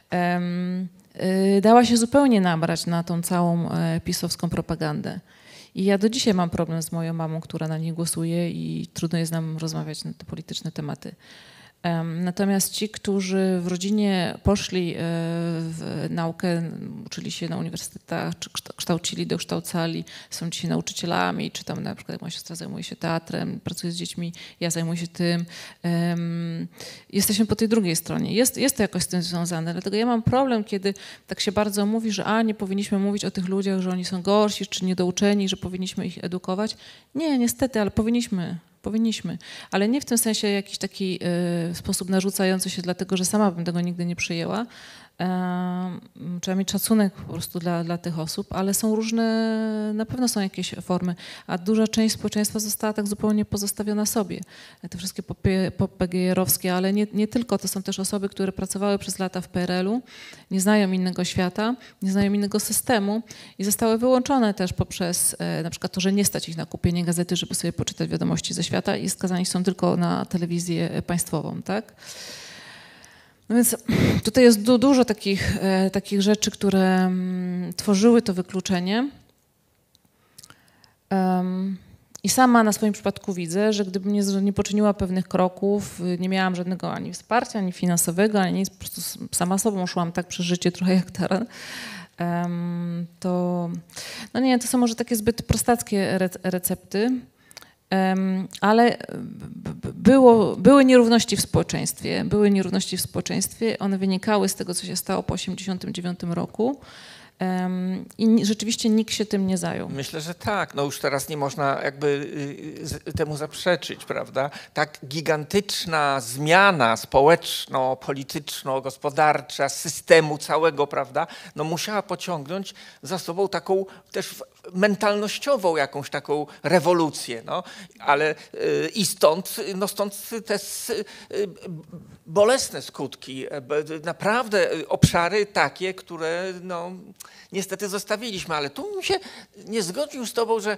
dała się zupełnie nabrać na tą całą e, pisowską propagandę. I ja do dzisiaj mam problem z moją mamą, która na niej głosuje i trudno jest nam rozmawiać na te polityczne tematy. Natomiast ci, którzy w rodzinie poszli e, w naukę, uczyli się na uniwersytetach, czy kształcili, dokształcali, są dzisiaj nauczycielami, czy tam na przykład moja siostra zajmuje się teatrem, pracuje z dziećmi, ja zajmuję się tym. Jesteśmy po tej drugiej stronie. Jest, jest to jakoś z tym związane, dlatego ja mam problem, kiedy tak się bardzo mówi, że a, nie powinniśmy mówić o tych ludziach, że oni są gorsi, czy niedouczeni, że powinniśmy ich edukować. Nie, niestety, ale powinniśmy Powinniśmy, ale nie w tym sensie jakiś taki y, sposób narzucający się, dlatego że sama bym tego nigdy nie przyjęła, trzeba mieć szacunek po prostu dla, dla tych osób, ale są różne, na pewno są jakieś formy, a duża część społeczeństwa została tak zupełnie pozostawiona sobie. Te wszystkie popegierowskie, ale nie, nie tylko, to są też osoby, które pracowały przez lata w PRL-u, nie znają innego świata, nie znają innego systemu i zostały wyłączone też poprzez e, na przykład to, że nie stać ich na kupienie gazety, żeby sobie poczytać wiadomości ze świata i skazani są tylko na telewizję państwową, tak? No więc tutaj jest du dużo takich, e, takich rzeczy, które mm, tworzyły to wykluczenie. Um, I sama na swoim przypadku widzę, że gdybym nie, nie poczyniła pewnych kroków, nie miałam żadnego ani wsparcia, ani finansowego, ani nic, po prostu sama sobą szłam tak przez życie trochę jak teren, um, to no nie, to są może takie zbyt prostackie recepty, ale było, były nierówności w społeczeństwie. Były nierówności w społeczeństwie. One wynikały z tego, co się stało po 1989 roku. I rzeczywiście nikt się tym nie zajął. Myślę, że tak. No już teraz nie można jakby y, y, temu zaprzeczyć, prawda? Tak gigantyczna zmiana społeczno-polityczno-gospodarcza systemu całego, prawda? No musiała pociągnąć za sobą taką też mentalnościową jakąś taką rewolucję, no. Ale y, i stąd, no stąd te bolesne skutki, naprawdę obszary takie, które no niestety zostawiliśmy, ale tu bym się nie zgodził z tobą, że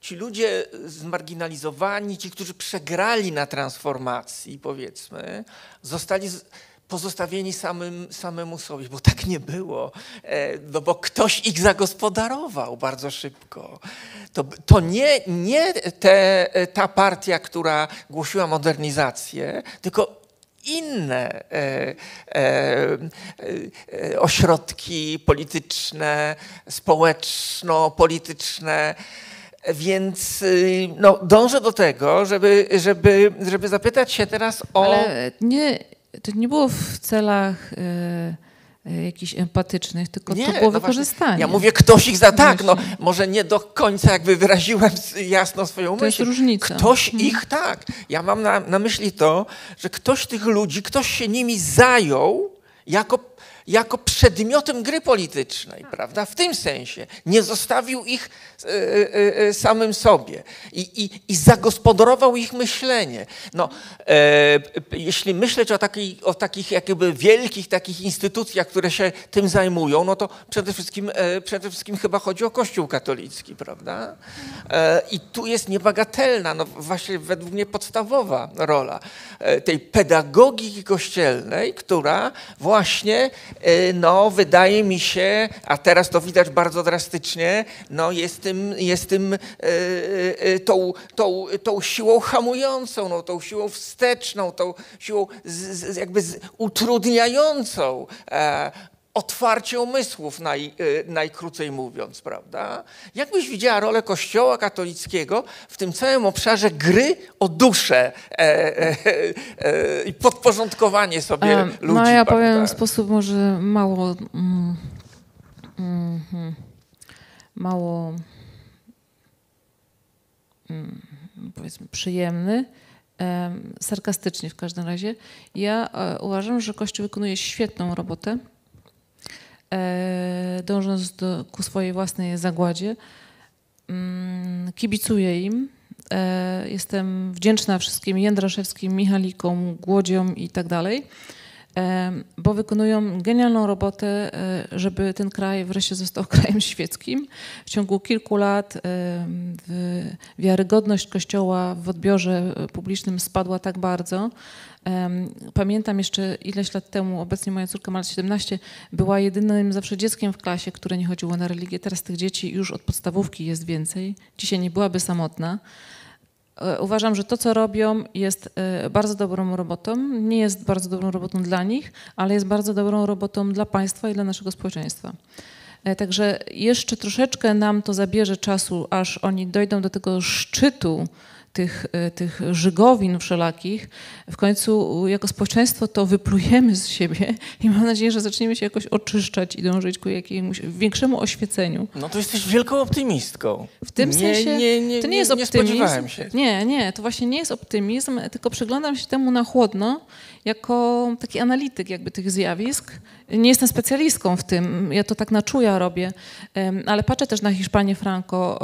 ci ludzie zmarginalizowani, ci, którzy przegrali na transformacji, powiedzmy, zostali pozostawieni samym, samemu sobie, bo tak nie było, e, no bo ktoś ich zagospodarował bardzo szybko. To, to nie, nie te, ta partia, która głosiła modernizację, tylko inne e, e, e, ośrodki polityczne, społeczno-polityczne. Więc y, no, dążę do tego, żeby, żeby, żeby zapytać się teraz o. Ale nie, to nie było w celach. Yy E, jakichś empatycznych, tylko nie, to było no wykorzystanie. Ja mówię, ktoś ich za tak, no może nie do końca jakby wyraziłem jasno swoją to myśl. To jest różnica. Ktoś mhm. ich tak. Ja mam na, na myśli to, że ktoś tych ludzi, ktoś się nimi zajął jako jako przedmiotem gry politycznej, prawda? W tym sensie. Nie zostawił ich e, e, e, samym sobie i, i, i zagospodarował ich myślenie. No, e, jeśli myśleć o, o takich jakby wielkich takich instytucjach, które się tym zajmują, no to przede wszystkim, e, przede wszystkim chyba chodzi o Kościół katolicki, prawda? E, I tu jest niebagatelna, no właśnie według mnie podstawowa rola tej pedagogiki kościelnej, która właśnie y, no wydaje mi się, a teraz to widać bardzo drastycznie, no jest tym, jest tym y, y, tą, tą, tą siłą hamującą, no, tą siłą wsteczną, tą siłą z, z, jakby z, utrudniającą e, otwarcie umysłów, naj, najkrócej mówiąc, prawda? Jak byś widziała rolę Kościoła katolickiego w tym całym obszarze gry o duszę e, e, e, i podporządkowanie sobie E, ludzi? No ja prawda? powiem w sposób może mało, mm, mhm, mało mm, powiedzmy przyjemny, em, sarkastycznie w każdym razie. Ja e, uważam, że Kościół wykonuje świetną robotę, e, dążąc do, ku swojej własnej zagładzie. Mm, Kibicuję im. E, Jestem wdzięczna wszystkim Jędraszewskim, Michalikom, Głodziom i tak dalej, bo wykonują genialną robotę, e, żeby ten kraj wreszcie został krajem świeckim. W ciągu kilku lat e, wiarygodność Kościoła w odbiorze publicznym spadła tak bardzo. Pamiętam jeszcze ileś lat temu, obecnie moja córka ma lat 17, była jedynym zawsze dzieckiem w klasie, które nie chodziło na religię. Teraz tych dzieci już od podstawówki jest więcej. Dzisiaj nie byłaby samotna. E, Uważam, że to, co robią, jest e, bardzo dobrą robotą. Nie jest bardzo dobrą robotą dla nich, ale jest bardzo dobrą robotą dla państwa i dla naszego społeczeństwa. E, Także jeszcze troszeczkę nam to zabierze czasu, aż oni dojdą do tego szczytu tych, e, tych żygowin wszelakich. W końcu jako społeczeństwo to wyplujemy z siebie i mam nadzieję, że zaczniemy się jakoś oczyszczać i dążyć ku jakiemuś większemu oświeceniu. No to jesteś wielką optymistką. W tym nie, sensie nie, nie, to nie jest optymizm. spodziewałem się. Nie, nie, to właśnie nie jest optymizm, tylko przyglądam się temu na chłodno, jako taki analityk jakby tych zjawisk. Nie jestem specjalistką w tym, ja to tak na czuja robię, ale patrzę też na Hiszpanię Franco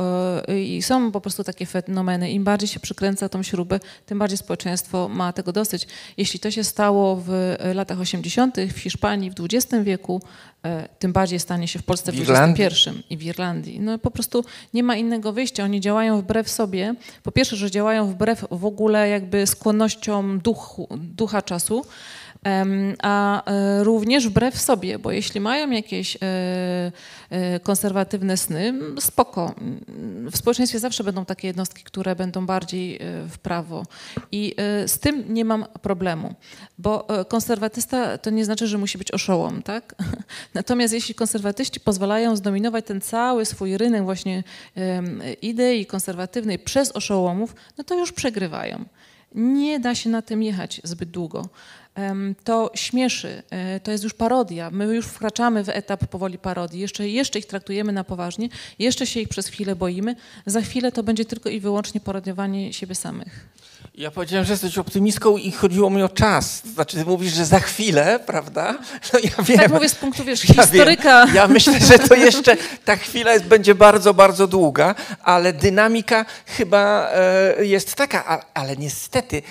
e, i są po prostu takie fenomeny. Im bardziej się przykręca tą śrubę, tym bardziej społeczeństwo ma tego dosyć. Jeśli to się stało w e, latach 80. w Hiszpanii w XX wieku, tym bardziej stanie się w Polsce w. XXI i w Irlandii. No po prostu nie ma innego wyjścia. Oni działają wbrew sobie. Po pierwsze, że działają wbrew w ogóle jakby skłonnościom duchu, ducha czasu, a e, również wbrew sobie, bo jeśli mają jakieś e, e, konserwatywne sny, spoko. W społeczeństwie zawsze będą takie jednostki, które będą bardziej w prawo. I z tym nie mam problemu, bo konserwatysta to nie znaczy, że musi być oszołom, tak? Natomiast jeśli konserwatyści pozwalają zdominować ten cały swój rynek właśnie idei konserwatywnej przez oszołomów, no to już przegrywają. Nie da się na tym jechać zbyt długo. To śmieszy, e, to jest już parodia. My już wkraczamy w etap powoli parodii. Jeszcze, jeszcze ich traktujemy na poważnie, jeszcze się ich przez chwilę boimy. Za chwilę to będzie tylko i wyłącznie parodiowanie siebie samych. Ja powiedziałem, że jesteś optymistką i chodziło mi o czas. Znaczy, ty mówisz, że za chwilę, prawda? No ja wiem. Tak mówię z punktu, wiesz, Ja historyka. Ja myślę, że to jeszcze ta chwila jest, będzie bardzo, bardzo długa, ale dynamika chyba e, jest taka, a, ale niestety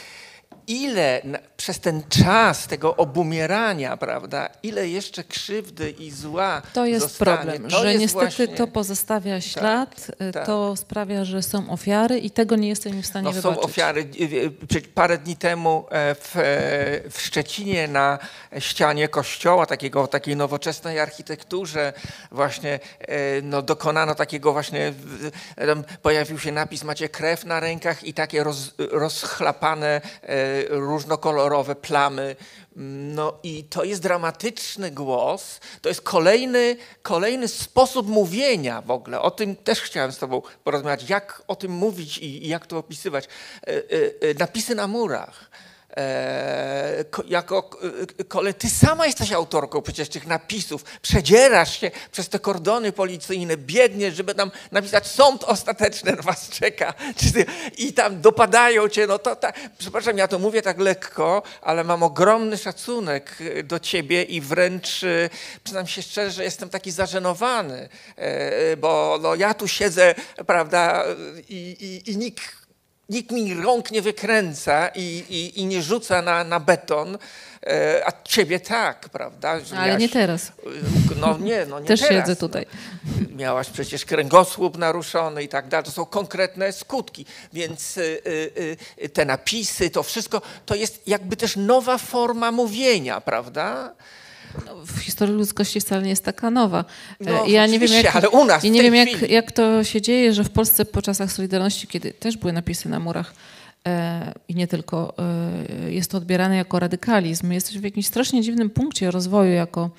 ile przez ten czas tego obumierania, prawda, ile jeszcze krzywdy i zła To jest zostanie. problem, To że jest niestety właśnie- to pozostawia ślad, e, tak. to sprawia, że są ofiary i tego nie jestem im w stanie No, wybaczyć. są ofiary. Przecież Parę dni temu e, w, e, w Szczecinie na ścianie kościoła, takiego, takiej nowoczesnej architekturze właśnie e, no, dokonano takiego właśnie, pojawił się napis macie krew na rękach i takie roz, rozchlapane różnokolorowe plamy. No i to jest dramatyczny głos, to jest kolejny, kolejny sposób mówienia w ogóle. O tym też chciałem z tobą porozmawiać, jak o tym mówić i, i jak to opisywać. E, e, e, napisy na murach. E, ko, jako e, kole, ty sama jesteś autorką przecież tych napisów, przedzierasz się przez te kordony policyjne, biegniesz, żeby tam napisać sąd ostateczny na was czeka. I tam dopadają cię, no to tak, przepraszam, ja to mówię tak lekko, ale mam ogromny szacunek e, do ciebie i wręcz, przyznam się szczerze, że jestem taki zażenowany, bo no, ja tu siedzę, prawda, i, i, i nikt Nikt mi rąk nie wykręca i, i, i nie rzuca na, na beton, e, a ciebie tak, prawda? że Ale nie miałaś- teraz. No nie, no nie Też teraz. siedzę tutaj. No. Miałaś przecież kręgosłup naruszony i tak dalej. To są konkretne skutki. Więc te napisy, to wszystko, to jest jakby też nowa forma mówienia, prawda? No, w historii ludzkości wcale nie jest taka nowa. E, No, ja nie wiem, jak, ale u nas ja nie wiem jak, chwili. jak to się dzieje, że w Polsce po czasach Solidarności, kiedy też były napisy na murach e, i nie tylko, e, jest to odbierane jako radykalizm. My jesteśmy w jakimś strasznie dziwnym punkcie rozwoju jako,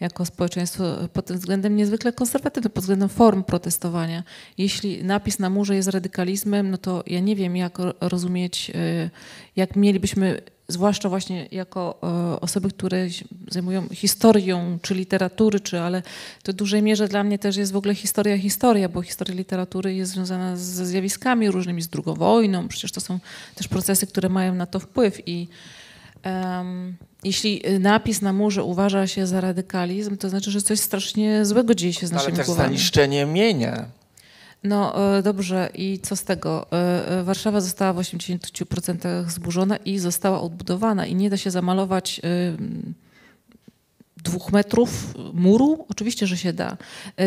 jako społeczeństwo pod tym względem niezwykle konserwatywnym, pod względem form protestowania. Jeśli napis na murze jest radykalizmem, no to ja nie wiem, jak ro- rozumieć, jak mielibyśmy zwłaszcza właśnie jako e, osoby, które się zajmują historią, czy literatury, czy, ale to w dużej mierze dla mnie też jest w ogóle historia, historia, bo historia literatury jest związana ze zjawiskami różnymi, z drugą wojną, przecież to są też procesy, które mają na to wpływ i em, jeśli napis na murze uważa się za radykalizm, to znaczy, że coś strasznie złego dzieje się z Ale naszymi też za głowami. niszczenie mienia. No e, dobrze, i co z tego? E, e, Warszawa została w 80% zburzona i została odbudowana i nie da się zamalować dwóch metrów muru? Oczywiście, że się da.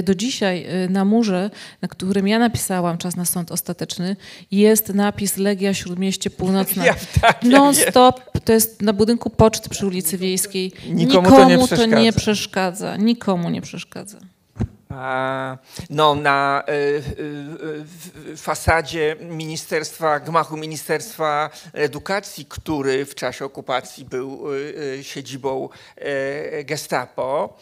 Do dzisiaj na murze, na którym ja napisałam czas na sąd ostateczny, jest napis Legia Śródmieście Północne. Ja, tak, ja Non wiem. stop, to jest na budynku poczty przy ulicy Wiejskiej. Nikomu to nie to nie przeszkadza. Nikomu nie przeszkadza. No, na y, w- fasadzie Ministerstwa, gmachu Ministerstwa Edukacji, który w czasie okupacji był y, siedzibą Gestapo,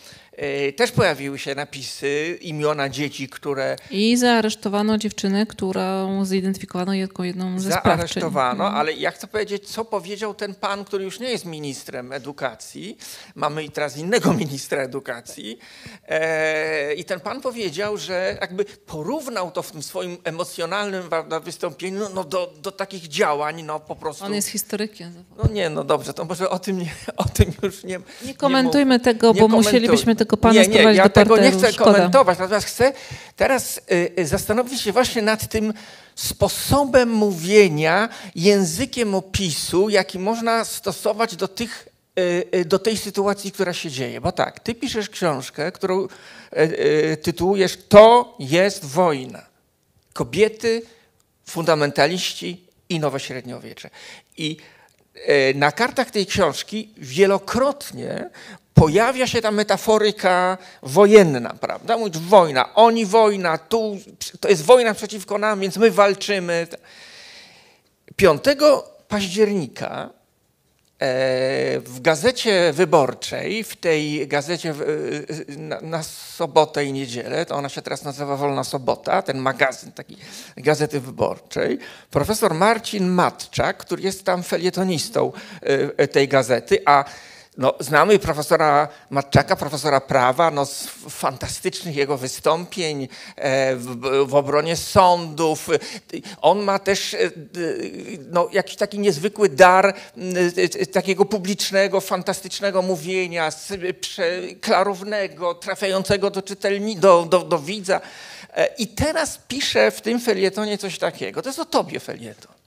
też pojawiły się napisy, imiona dzieci, które I zaaresztowano dziewczynę, którą zidentyfikowano jako jedną ze sprawczyń. zaaresztowano, ale ja chcę powiedzieć, co powiedział ten pan, który już nie jest ministrem edukacji. Mamy teraz innego ministra edukacji. E, I ten pan powiedział, że jakby porównał to w tym swoim emocjonalnym wystąpieniu no, do, do takich działań, no po prostu. On jest historykiem. No nie, no dobrze, to może o tym, nie, o tym już nie Nie komentujmy mów- tego, nie bo musielibyśmy tego pana nie, nie, ja do tego nie chcę Szkoda. komentować, natomiast chcę teraz y, y, zastanowić się właśnie nad tym sposobem mówienia, językiem opisu, jaki można stosować do tych y, y, do tej sytuacji, która się dzieje. Bo tak, ty piszesz książkę, którą tytułujesz To jest wojna. Kobiety, fundamentaliści i nowe średniowiecze. I na kartach tej książki wielokrotnie pojawia się ta metaforyka wojenna, prawda? Mówić wojna, oni wojna, tu to jest wojna przeciwko nam, więc my walczymy. 5 października e, w gazecie wyborczej, w tej gazecie e, na, na sobotę i niedzielę, to ona się teraz nazywa Wolna Sobota, ten magazyn taki gazety wyborczej, profesor Marcin Matczak, który jest tam felietonistą e, tej gazety, a no, znamy profesora Matczaka, profesora prawa, no, z fantastycznych jego wystąpień e, w, w obronie sądów. On ma też e, no, jakiś taki niezwykły dar e, takiego publicznego, fantastycznego mówienia, klarownego, trafiającego do, czytelni, do, do, do widza. I teraz pisze w tym felietonie coś takiego. To jest o tobie felieton.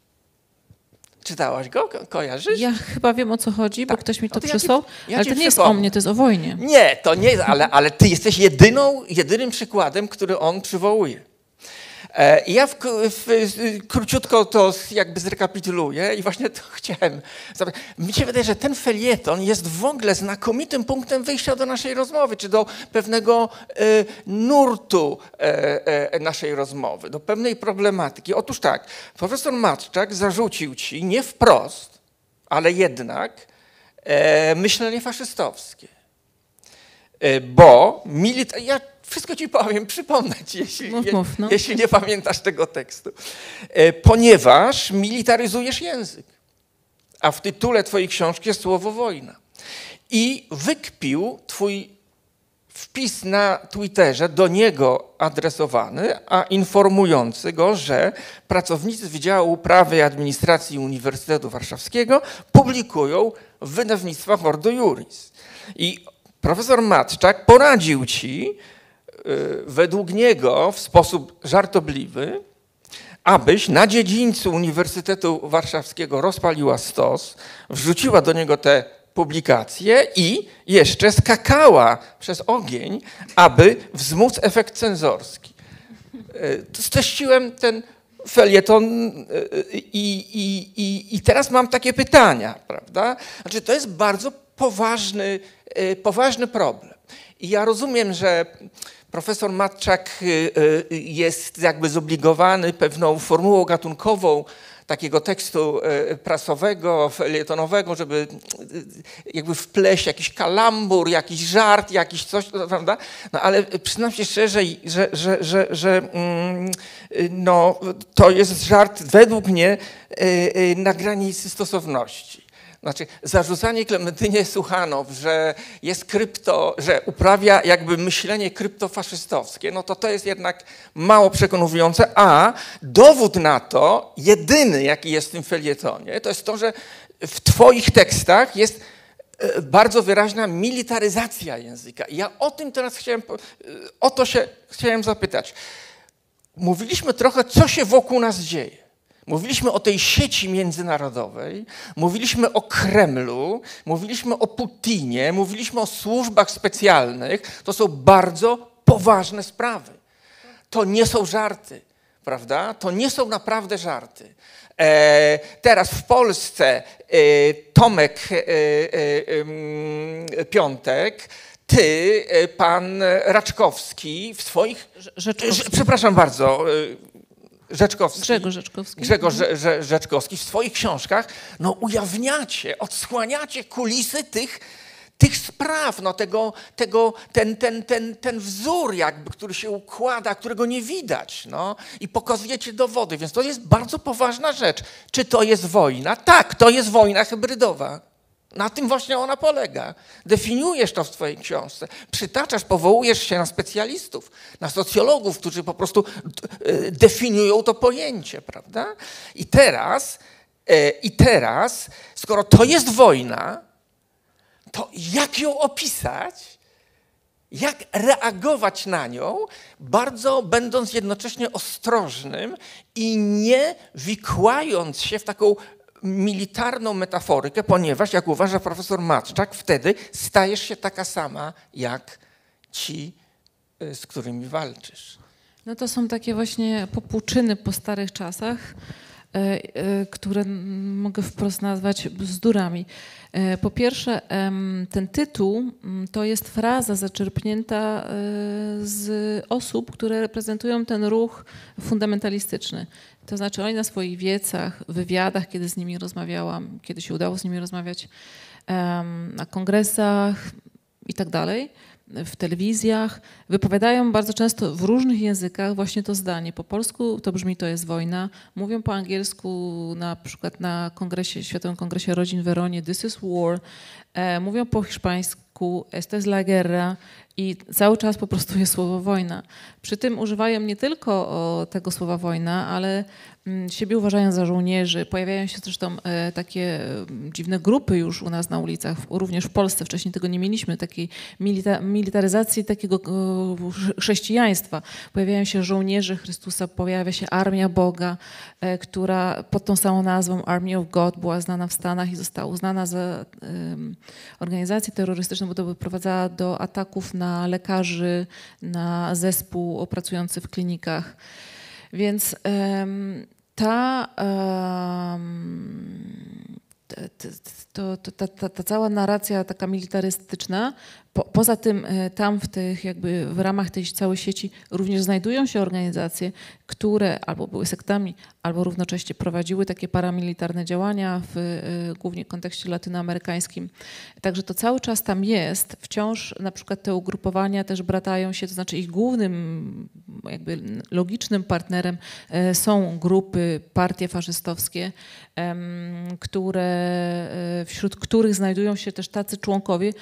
Czytałaś go? Ko- Kojarzysz? Ja chyba wiem o co chodzi, bo Tak. ktoś mi No to to ja przysłał, ja ale to nie jest o mnie, to jest o wojnie. Nie, to nie jest, ale, ale ty jesteś jedyną, jedynym przykładem, który on przywołuje. E, ja w, w, króciutko to jakby zrekapituluję i właśnie to chciałem. Mi się wydaje, że ten felieton jest w ogóle znakomitym punktem wyjścia do naszej rozmowy, czy do pewnego e, nurtu e, naszej rozmowy, do pewnej problematyki. Otóż tak, profesor Matczak zarzucił ci nie wprost, ale jednak myślenie faszystowskie. Bo milita- ja wszystko ci powiem, przypomnę ci, jeśli, Mów, mów, no. jeśli nie pamiętasz tego tekstu. E, Ponieważ militaryzujesz język, a w tytule twojej książki jest słowo wojna. I wykpił twój wpis na Twitterze do niego adresowany, a informujący go, że pracownicy Wydziału Uprawy i Administracji Uniwersytetu Warszawskiego publikują w wydawnictwach Ordo Juris. I profesor Matczak poradził ci, według niego w sposób żartobliwy, abyś na dziedzińcu Uniwersytetu Warszawskiego rozpaliła stos, wrzuciła do niego te publikacje i jeszcze skakała przez ogień, aby wzmóc efekt cenzorski. E, Streściłem ten felieton i, i, i, i teraz mam takie pytania, prawda? Znaczy, to jest bardzo poważny, y, poważny problem. I ja rozumiem, że profesor Matczak y, y, jest jakby zobligowany pewną formułą gatunkową takiego tekstu e, prasowego, felietonowego, żeby jakby wpleść jakiś kalambur, jakiś żart, jakiś coś, prawda? No ale przyznam się szczerze, że, że, że, że mm, no, to jest żart według mnie na granicy stosowności. Znaczy, zarzucanie Klementynie Suchanow, że jest krypto, że uprawia jakby myślenie kryptofaszystowskie, no to to jest jednak mało przekonujące, a dowód na to, jedyny jaki jest w tym felietonie, to jest to, że w twoich tekstach jest e, bardzo wyraźna militaryzacja języka. Ja o tym teraz chciałem, e, o to się chciałem zapytać. Mówiliśmy trochę, co się wokół nas dzieje. Mówiliśmy o tej sieci międzynarodowej, mówiliśmy o Kremlu, mówiliśmy o Putinie, mówiliśmy o służbach specjalnych. To są bardzo poważne sprawy. To nie są żarty, prawda? To nie są naprawdę żarty. E, teraz w Polsce e, Tomek e, e Piątek, ty, e, pan Raczkowski w swoich... Rzeczkowski. Przepraszam bardzo, e, Rzeczkowski, Grzegorz Rzeczkowski. Grzegorz Rzeczkowski w swoich książkach no, ujawniacie, odsłaniacie kulisy tych, tych spraw, no, tego, tego, ten, ten, ten, ten wzór, jakby, który się układa, którego nie widać, no, i pokazujecie dowody, więc to jest bardzo poważna rzecz. Czy to jest wojna? Tak, to jest wojna hybrydowa. Na tym właśnie ona polega. Definiujesz to w swojej książce, przytaczasz, powołujesz się na specjalistów, na socjologów, którzy po prostu e, definiują to pojęcie, prawda? I teraz, e, i teraz, skoro to jest wojna, to jak ją opisać? Jak reagować na nią, bardzo będąc jednocześnie ostrożnym i nie wikłając się w taką militarną metaforykę, ponieważ, jak uważa profesor Matczak, wtedy stajesz się taka sama jak ci, y, z którymi walczysz. No to są takie właśnie popłuczyny po starych czasach, e, e, które mogę wprost nazwać bzdurami. E, po pierwsze, ten tytuł to jest fraza zaczerpnięta z osób, które reprezentują ten ruch fundamentalistyczny. To znaczy oni na swoich wiecach, wywiadach, kiedy z nimi rozmawiałam, kiedy się udało z nimi rozmawiać, na kongresach i tak dalej, w telewizjach, wypowiadają bardzo często w różnych językach właśnie to zdanie. Po polsku to brzmi to jest wojna, mówią po angielsku na przykład na kongresie, Światowym Kongresie Rodzin w Weronie this is war, e, mówią po hiszpańsku esta es la guerra, i cały czas po prostu jest słowo wojna. Przy tym używają nie tylko tego słowa wojna, ale siebie uważają za żołnierzy. Pojawiają się zresztą e, takie mm, dziwne grupy już u nas na ulicach, również w Polsce. Wcześniej tego nie mieliśmy, takiej militaryzacji takiego chrześcijaństwa. Pojawiają się żołnierze Chrystusa, pojawia się Armia Boga, e, która pod tą samą nazwą Army of God była znana w Stanach i została uznana za organizację terrorystyczną, bo to wyprowadzała do ataków na lekarzy, na zespół pracujący w klinikach. Więc ta, to, ta, ta, ta cała narracja taka militarystyczna po, poza tym e, tam w tych jakby w ramach tej całej sieci również znajdują się organizacje, które albo były sektami, albo równocześnie prowadziły takie paramilitarne działania w e, głównie kontekście latynoamerykańskim. Także to cały czas tam jest. Wciąż na przykład te ugrupowania też bratają się, to znaczy ich głównym jakby logicznym partnerem e, są grupy, partie faszystowskie, które, wśród których znajdują się też tacy członkowie,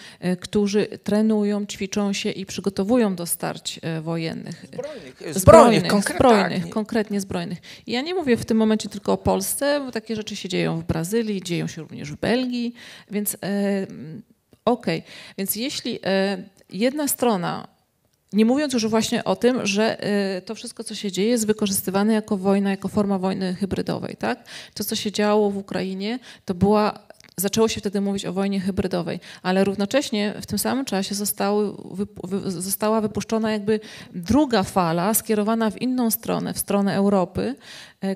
którzy trenują, ćwiczą się i przygotowują do starć e, wojennych. Zbrojnych, zbrojnych, zbrojnych, konkre zbrojnych tak. konkretnie zbrojnych. I ja nie mówię w tym momencie tylko o Polsce, bo takie rzeczy się dzieją w Brazylii, dzieją się również w Belgii, więc e, okej. Okay. Więc jeśli e, jedna strona nie mówiąc już właśnie o tym, że to wszystko, co się dzieje, jest wykorzystywane jako wojna, jako forma wojny hybrydowej. Tak? To, co się działo w Ukrainie, to była zaczęło się wtedy mówić o wojnie hybrydowej, ale równocześnie w tym samym czasie zostały, została wypuszczona jakby druga fala skierowana w inną stronę, w stronę Europy,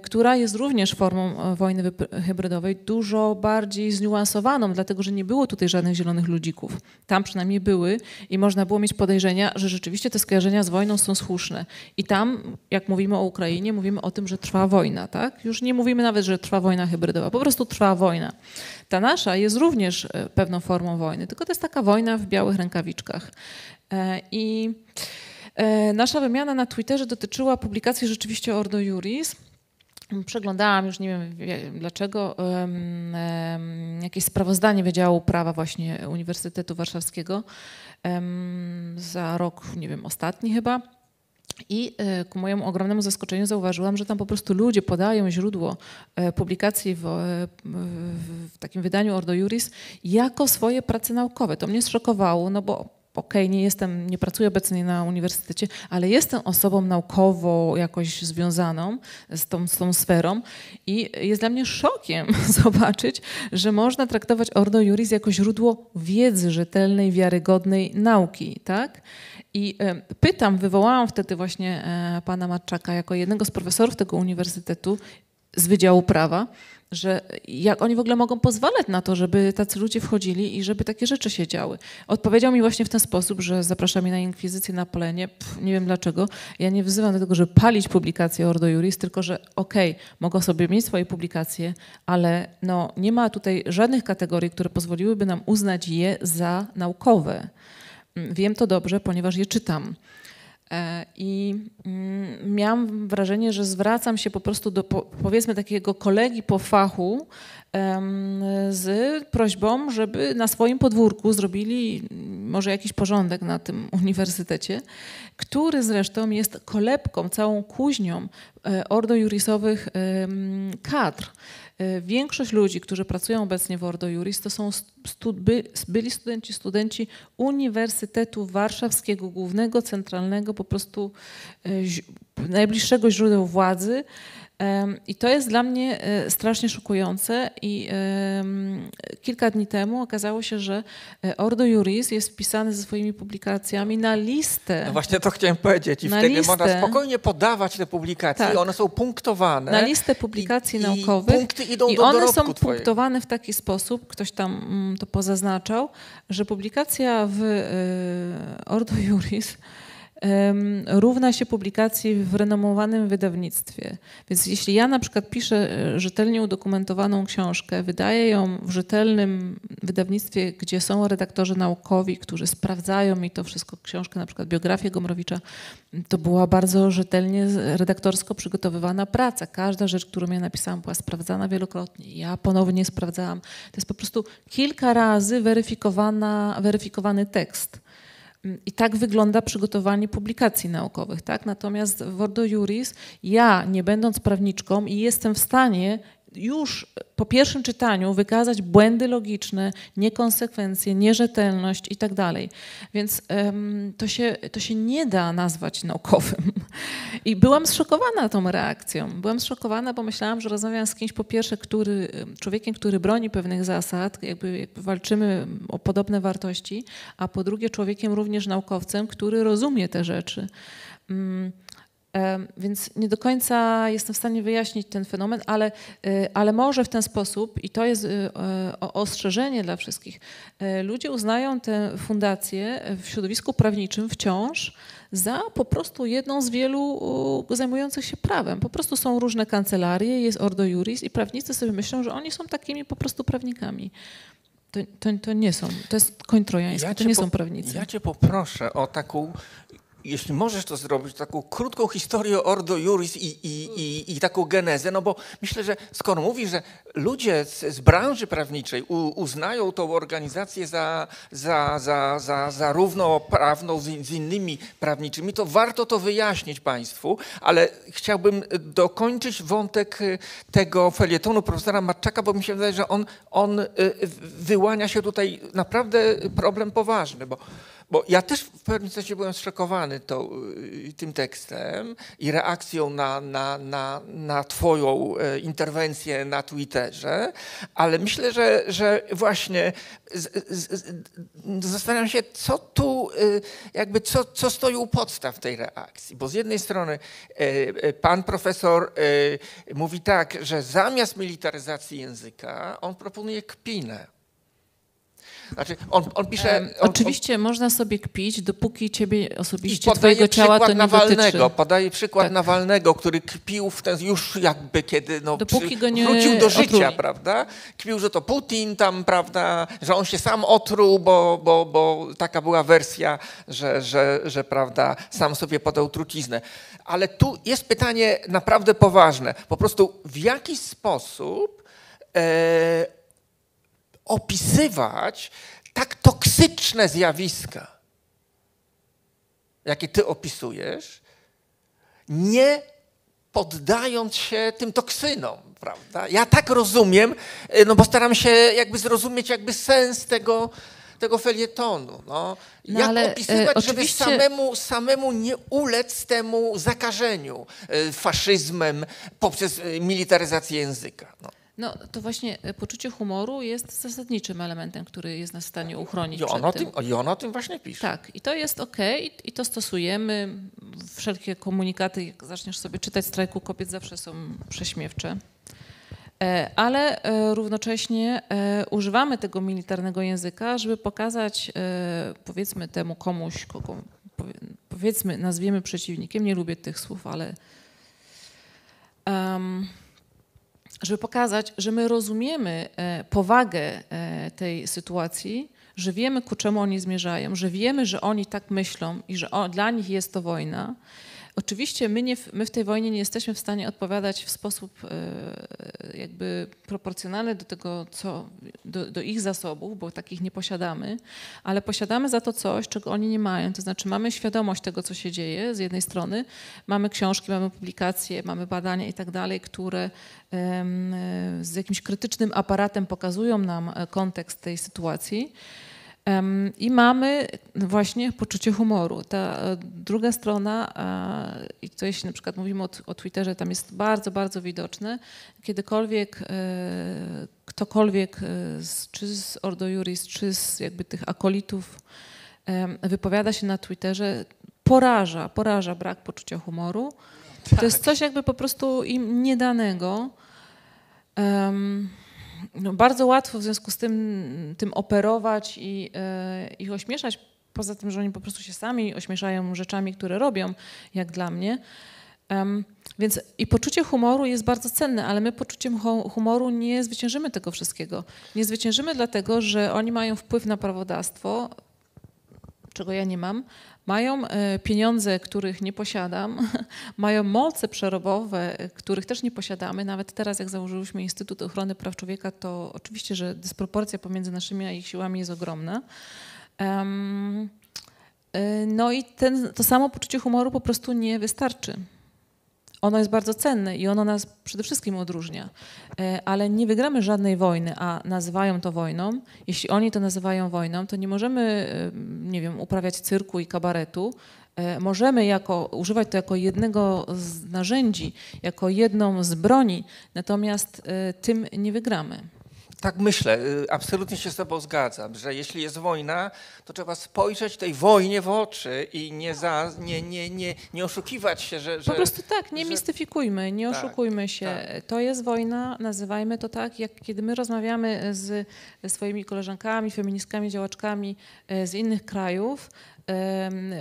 która jest również formą e, wojny hybrydowej, dużo bardziej zniuansowaną, dlatego że nie było tutaj żadnych zielonych ludzików. Tam przynajmniej były i można było mieć podejrzenia, że rzeczywiście te skojarzenia z wojną są słuszne. I tam, jak mówimy o Ukrainie, mówimy o tym, że trwa wojna. Tak? Już nie mówimy nawet, że trwa wojna hybrydowa, po prostu trwa wojna. Ta nasza jest również e, pewną formą wojny, tylko to jest taka wojna w białych rękawiczkach. E, I e, nasza wymiana na Twitterze dotyczyła publikacji rzeczywiście Ordo Juris. Przeglądałam już, nie wiem dlaczego, jakieś sprawozdanie Wydziału Prawa właśnie Uniwersytetu Warszawskiego za rok, nie wiem, ostatni chyba. I e, ku mojemu ogromnemu zaskoczeniu zauważyłam, że tam po prostu ludzie podają źródło e, publikacji w, w, takim wydaniu Ordo Juris jako swoje prace naukowe. To mnie zszokowało, no bo okej, okay, nie jestem, nie pracuję obecnie na uniwersytecie, ale jestem osobą naukowo jakoś związaną z tą, z tą sferą i jest dla mnie szokiem zobaczyć, że można traktować Ordo Juris jako źródło wiedzy rzetelnej, wiarygodnej nauki, tak? I pytam, wywołałam wtedy właśnie e, pana Matczaka jako jednego z profesorów tego uniwersytetu z Wydziału Prawa, że jak oni w ogóle mogą pozwalać na to, żeby tacy ludzie wchodzili i żeby takie rzeczy się działy. Odpowiedział mi właśnie w ten sposób, że zaprasza mnie na inkwizycję na Polenie. Pff, nie wiem dlaczego. Ja nie wzywam do tego, żeby palić publikacje Ordo Juris, tylko że okej, okay, mogą sobie mieć swoje publikacje, ale no, nie ma tutaj żadnych kategorii, które pozwoliłyby nam uznać je za naukowe. Wiem to dobrze, ponieważ je czytam. E, I mm, miałam wrażenie, że zwracam się po prostu do powiedzmy takiego kolegi po fachu z prośbą, żeby na swoim podwórku zrobili może jakiś porządek na tym uniwersytecie, który zresztą jest kolebką, całą kuźnią e, ordo jurisowych kadr. E, większość ludzi, którzy pracują obecnie w Ordo Juris, to są stud byli studenci, studenci Uniwersytetu Warszawskiego, głównego, centralnego, po prostu e, najbliższego źródeł władzy. I to jest dla mnie e, strasznie szokujące i kilka dni temu okazało się, że e, Ordo Juris jest wpisany ze swoimi publikacjami na listę. No właśnie to chciałem powiedzieć i wtedy listę, można spokojnie podawać te publikacje tak, one są punktowane. Na listę publikacji i, naukowych. I punkty idą I do one są punktowane w taki sposób, ktoś tam mm, to pozaznaczał, że publikacja w e, Ordo Juris równa się publikacji w renomowanym wydawnictwie. Więc jeśli ja na przykład piszę e, rzetelnie udokumentowaną książkę, wydaję ją w rzetelnym wydawnictwie, gdzie są redaktorzy naukowi, którzy sprawdzają mi to wszystko, książkę, na przykład biografię Gomrowicza, to była bardzo rzetelnie redaktorsko przygotowywana praca. Każda rzecz, którą ja napisałam, była sprawdzana wielokrotnie. Ja ponownie sprawdzałam. To jest po prostu kilka razy weryfikowana, weryfikowany tekst. I tak wygląda przygotowanie publikacji naukowych. Tak? Natomiast w Ordo Juris ja, nie będąc prawniczką, i jestem w stanie już po pierwszym czytaniu wykazać błędy logiczne, niekonsekwencje, nierzetelność i tak dalej. Więc to, się, to się nie da nazwać naukowym. I byłam zszokowana tą reakcją. Byłam zszokowana, bo myślałam, że rozmawiam z kimś po pierwsze, który, człowiekiem, który broni pewnych zasad, jakby, jakby walczymy o podobne wartości, a po drugie człowiekiem również naukowcem, który rozumie te rzeczy. Um, więc nie do końca jestem w stanie wyjaśnić ten fenomen, ale, y, ale może w ten sposób, i to jest y, ostrzeżenie dla wszystkich, y, ludzie uznają tę fundację w środowisku prawniczym wciąż za po prostu jedną z wielu zajmujących się prawem. Po prostu są różne kancelarie, jest Ordo Juris i prawnicy sobie myślą, że oni są takimi po prostu prawnikami. To, to, to nie są, to jest koń trojański, ja to nie po, są prawnicy. Ja cię poproszę o taką jeśli możesz to zrobić, taką krótką historię Ordo Juris i, i, i, i taką genezę, no bo myślę, że skoro mówisz, że ludzie z, z branży prawniczej u, uznają tą organizację za, za, za, za, za równoprawną z, z innymi prawniczymi, to warto to wyjaśnić Państwu, ale chciałbym dokończyć wątek tego felietonu profesora Matczaka, bo mi się wydaje, że on, on y, wyłania się tutaj naprawdę problem poważny, bo bo ja też w pewnym sensie byłem zszokowany to, y, tym tekstem i reakcją na, na, na, na twoją e, interwencję na Twitterze, ale myślę, że, że właśnie z, z, zastanawiam się, co tu, y, jakby co, co stoi u podstaw tej reakcji, bo z jednej strony e, e, pan profesor mówi tak, że zamiast militaryzacji języka on proponuje kpinę. Znaczy, on, on pisze. On, Oczywiście on, można sobie kpić, dopóki ciebie osobiście twojego ciała to nie Nawalnego, dotyczy. Podaje przykład tak. Nawalnego, który kpił w ten, już jakby kiedy no, dopóki go nie wrócił do życia, otruli. prawda? Kpił, że to Putin tam, prawda, że on się sam otruł, bo, bo, bo taka była wersja, że, że, że prawda, sam sobie podał truciznę. Ale tu jest pytanie naprawdę poważne. Po prostu w jaki sposób e, opisywać tak toksyczne zjawiska, jakie ty opisujesz, nie poddając się tym toksynom, prawda? Ja tak rozumiem, y, no bo staram się jakby zrozumieć jakby sens tego, tego felietonu. No. no Jak ale, opisywać, e, żeby samemu, samemu nie ulec temu zakażeniu e, faszyzmem poprzez militaryzację języka. No. No to właśnie e, poczucie humoru jest zasadniczym elementem, który jest nas w stanie uchronić I ona, tym. I ona o tym właśnie pisze. Tak, i to jest ok, i to stosujemy. Wszelkie komunikaty, jak zaczniesz sobie czytać strajku kobiet, zawsze są prześmiewcze. E, ale e, równocześnie używamy tego militarnego języka, żeby pokazać powiedzmy temu komuś, kogo powiedzmy nazwiemy przeciwnikiem, nie lubię tych słów, ale um, żeby pokazać, że my rozumiemy e, powagę e, tej sytuacji, że wiemy, ku czemu oni zmierzają, że wiemy, że oni tak myślą i że dla nich jest to wojna Oczywiście my, nie, my w tej wojnie nie jesteśmy w stanie odpowiadać w sposób e, jakby proporcjonalny do tego, co, do, do, ich zasobów, bo takich nie posiadamy, ale posiadamy za to coś, czego oni nie mają. To znaczy mamy świadomość tego, co się dzieje z jednej strony, mamy książki, mamy publikacje, mamy badania i tak dalej, które z jakimś krytycznym aparatem pokazują nam e, kontekst tej sytuacji. I mamy właśnie poczucie humoru. Ta e, druga strona, i to jeśli na przykład mówimy o, o Twitterze, tam jest bardzo, bardzo widoczne, kiedykolwiek e, ktokolwiek, e, czy z Ordo Juris, czy z jakby tych akolitów wypowiada się na Twitterze, poraża, poraża brak poczucia humoru. Tak. To jest tak. coś jakby po prostu im niedanego. Um, no bardzo łatwo w związku z tym, tym operować i e, ich ośmieszać, poza tym, że oni po prostu się sami ośmieszają rzeczami, które robią, jak dla mnie. Um, więc i poczucie humoru jest bardzo cenne, ale my poczuciem humoru nie zwyciężymy tego wszystkiego. Nie zwyciężymy dlatego, że oni mają wpływ na prawodawstwo, czego ja nie mam, mają e, pieniądze, których nie posiadam, mają moce przerobowe, których też nie posiadamy. Nawet teraz, jak założyliśmy Instytut Ochrony Praw Człowieka, to oczywiście, że dysproporcja pomiędzy naszymi a ich siłami jest ogromna. Um, no i ten, to samo poczucie humoru po prostu nie wystarczy ono jest bardzo cenne i ono nas przede wszystkim odróżnia. E, ale nie wygramy żadnej wojny, a nazywają to wojną. Jeśli oni to nazywają wojną, to nie możemy, e, nie wiem, uprawiać cyrku i kabaretu. E, możemy jako, używać to jako jednego z narzędzi, jako jedną z broni, natomiast tym nie wygramy. Tak myślę, y, absolutnie się z Tobą zgadzam, że jeśli jest wojna, to trzeba spojrzeć tej wojnie w oczy i nie, za, nie, nie, nie, nie oszukiwać się, że, że... Po prostu tak, nie że... mistyfikujmy, nie tak, oszukujmy się. Tak. To jest wojna, nazywajmy to tak, jak kiedy my rozmawiamy z swoimi koleżankami, feministkami, działaczkami e, z innych krajów,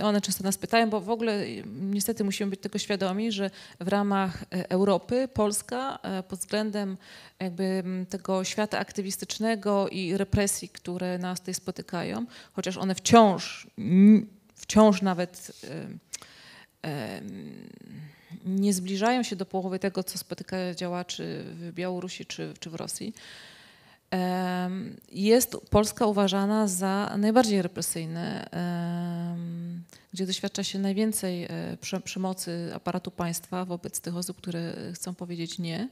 one często nas pytają, bo w ogóle niestety musimy być tego świadomi, że w ramach e, Europy Polska e, pod względem jakby tego świata aktywistycznego i represji, które nas tutaj spotykają, chociaż one wciąż, wciąż nawet nie zbliżają się do połowy tego, co spotyka działaczy w Białorusi czy, czy w Rosji, jest Polska uważana za najbardziej represyjne, gdzie doświadcza się najwięcej e, przemocy aparatu państwa wobec tych osób, które chcą powiedzieć nie.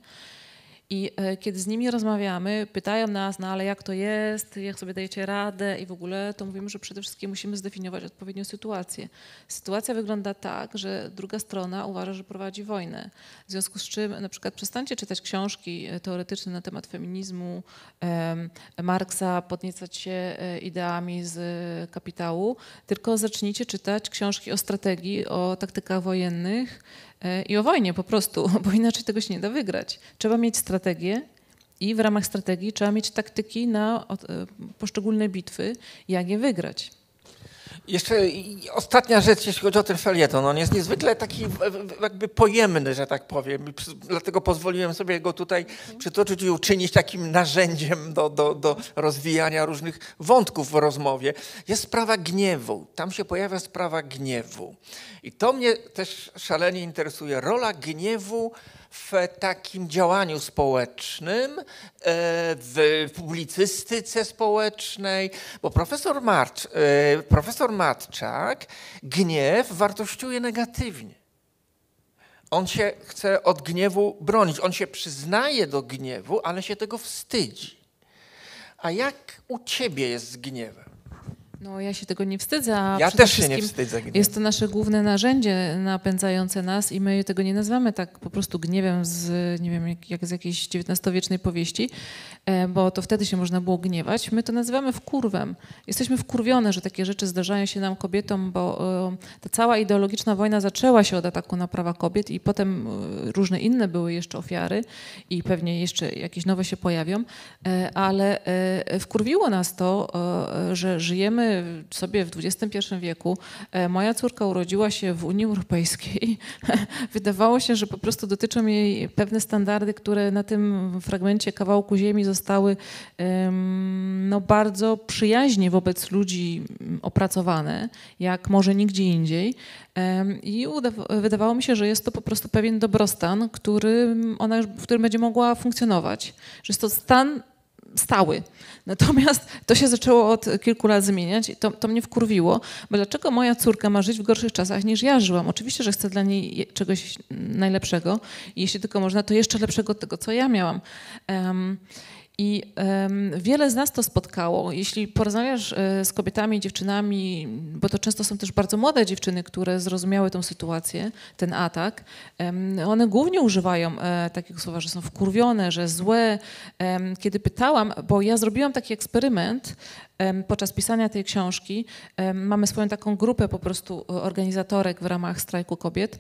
I e, kiedy z nimi rozmawiamy, pytają nas, no ale jak to jest, jak sobie dajecie radę i w ogóle, to mówimy, że przede wszystkim musimy zdefiniować odpowiednią sytuację. Sytuacja wygląda tak, że druga strona uważa, że prowadzi wojnę. W związku z czym na przykład przestańcie czytać książki e, teoretyczne na temat feminizmu, Marksa, podniecać się e, ideami z kapitału, tylko zacznijcie czytać książki o strategii, o taktykach wojennych, i o wojnie po prostu, bo inaczej tego się nie da wygrać. Trzeba mieć strategię i w ramach strategii trzeba mieć taktyki na e, poszczególne bitwy, jak je wygrać. Jeszcze ostatnia rzecz, jeśli chodzi o ten felieton. On jest niezwykle taki jakby pojemny, że tak powiem. Dlatego pozwoliłem sobie go tutaj przytoczyć i uczynić takim narzędziem do, do, do rozwijania różnych wątków w rozmowie. Jest sprawa gniewu. Tam się pojawia sprawa gniewu. I to mnie też szalenie interesuje. Rola gniewu w takim działaniu społecznym, e, w publicystyce społecznej, bo profesor, e, profesor Matczak gniew wartościuje negatywnie. On się chce od gniewu bronić. On się przyznaje do gniewu, ale się tego wstydzi. A jak u ciebie jest z gniewem? No ja się tego nie wstydzę. A ja też się nie wstydzę. Gniewu. Jest to nasze główne narzędzie napędzające nas i my tego nie nazywamy tak po prostu gniewem z, nie wiem, jak, jak z jakiejś XIX-wiecznej powieści, bo to wtedy się można było gniewać. My to nazywamy wkurwem. Jesteśmy wkurwione, że takie rzeczy zdarzają się nam kobietom, bo e, ta cała ideologiczna wojna zaczęła się od ataku na prawa kobiet i potem e, różne inne były jeszcze ofiary i pewnie jeszcze jakieś nowe się pojawią, ale wkurwiło nas to, że żyjemy sobie w XXI wieku. E, moja córka urodziła się w Unii Europejskiej. Wydawało się, że po prostu dotyczą jej pewne standardy, które na tym fragmencie kawałku ziemi zostały no, bardzo przyjaźnie wobec ludzi opracowane, jak może nigdzie indziej. I wydawało mi się, że jest to po prostu pewien dobrostan, który ona, w którym będzie mogła funkcjonować. Że jest to stan stały. Natomiast to się zaczęło od kilku lat zmieniać i to, to mnie wkurwiło, bo dlaczego moja córka ma żyć w gorszych czasach niż ja żyłam? Oczywiście, że chcę dla niej czegoś najlepszego i jeśli tylko można, to jeszcze lepszego od tego, co ja miałam. Um, i wiele z nas to spotkało. Jeśli porozmawiasz e, z kobietami, dziewczynami, bo to często są też bardzo młode dziewczyny, które zrozumiały tę sytuację, ten atak, one głównie używają e, takiego słowa, że są wkurwione, że złe. Kiedy pytałam, bo ja zrobiłam taki eksperyment podczas pisania tej książki, mamy swoją taką grupę po prostu organizatorek w ramach strajku kobiet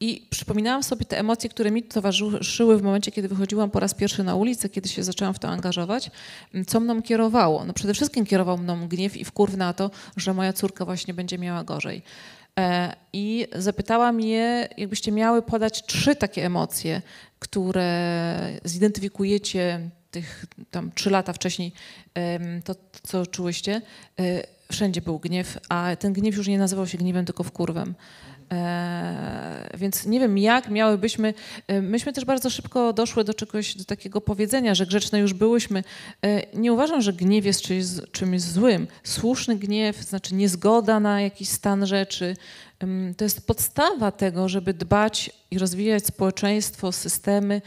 i przypominałam sobie te emocje, które mi towarzyszyły w momencie, kiedy wychodziłam po raz pierwszy na ulicę, kiedy się zaczęłam w to angażować, co mną kierowało. No przede wszystkim kierował mną gniew i wkurw na to, że moja córka właśnie będzie miała gorzej. E, I zapytałam je, jakbyście miały podać trzy takie emocje, które zidentyfikujecie tych tam trzy lata wcześniej, to co czułyście. E, wszędzie był gniew, a ten gniew już nie nazywał się gniewem, tylko wkurwem. Więc nie wiem, jak miałybyśmy. E, myśmy też bardzo szybko doszły do czegoś, do takiego powiedzenia, że grzeczne już byłyśmy. E, nie uważam, że gniew jest czymś, czymś złym. Słuszny gniew, znaczy niezgoda na jakiś stan rzeczy, to jest podstawa tego, żeby dbać i rozwijać społeczeństwo, systemy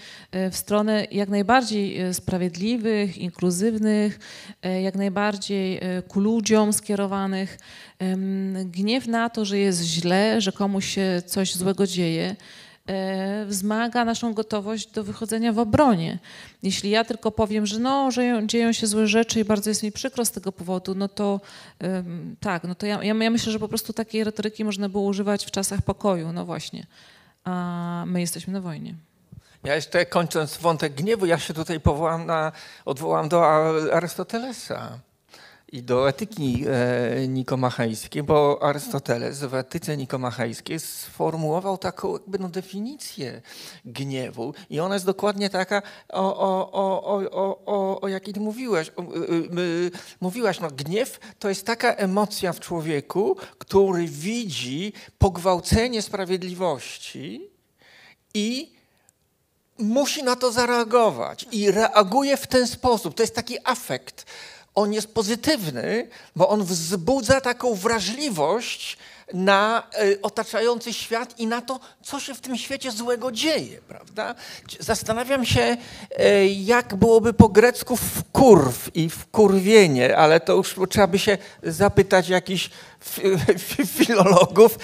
w stronę jak najbardziej sprawiedliwych, inkluzywnych, jak najbardziej ku ludziom skierowanych. Gniew na to, że jest źle, że komuś się coś złego dzieje, e, wzmaga naszą gotowość do wychodzenia w obronie. Jeśli ja tylko powiem, że no, że dzieją się złe rzeczy i bardzo jest mi przykro z tego powodu, no to tak, no to ja, ja, myślę, że po prostu takiej retoryki można było używać w czasach pokoju, no właśnie. A my jesteśmy na wojnie. Ja jeszcze kończąc wątek gniewu, ja się tutaj powołam na, odwołam do Arystotelesa i do etyki e, nikomachejskiej, bo Arystoteles w etyce nikomachejskiej sformułował taką jakby no definicję gniewu i ona jest dokładnie taka, o, o, o, o, o, o jakiej mówiłeś. O, y, mówiłaś, no gniew to jest taka emocja w człowieku, który widzi pogwałcenie sprawiedliwości i musi na to zareagować i reaguje w ten sposób. To jest taki afekt on jest pozytywny, bo on wzbudza taką wrażliwość na e, otaczający świat i na to, co się w tym świecie złego dzieje, prawda? Zastanawiam się, e, jak byłoby po grecku wkurw i wkurwienie, ale to już trzeba by się zapytać jakichś filologów,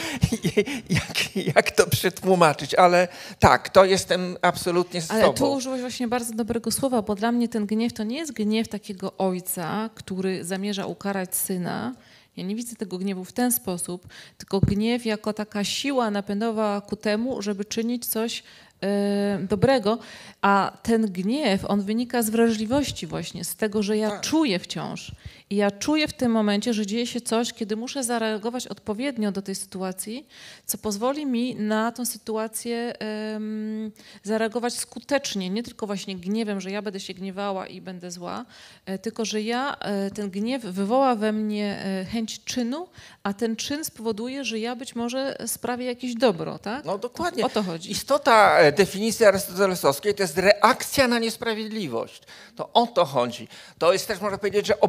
jak, jak to przetłumaczyć, ale tak, to jestem absolutnie z Ale tobą. tu użyłeś właśnie bardzo dobrego słowa, bo dla mnie ten gniew to nie jest gniew takiego ojca, który zamierza ukarać syna. Ja nie widzę tego gniewu w ten sposób, tylko gniew jako taka siła napędowa ku temu, żeby czynić coś e, dobrego, a ten gniew, on wynika z wrażliwości właśnie, z tego, że ja Tak. czuję wciąż. I ja czuję w tym momencie, że dzieje się coś, kiedy muszę zareagować odpowiednio do tej sytuacji, co pozwoli mi na tą sytuację em, zareagować skutecznie, nie tylko właśnie gniewem, że ja będę się gniewała i będę zła, e, tylko że ja, e, ten gniew wywoła we mnie e, chęć czynu, a ten czyn spowoduje, że ja być może sprawię jakieś dobro, tak? No dokładnie. O to chodzi. Istota definicji arystotelesowskiej to jest reakcja na niesprawiedliwość. To o to chodzi. To jest też, można powiedzieć, że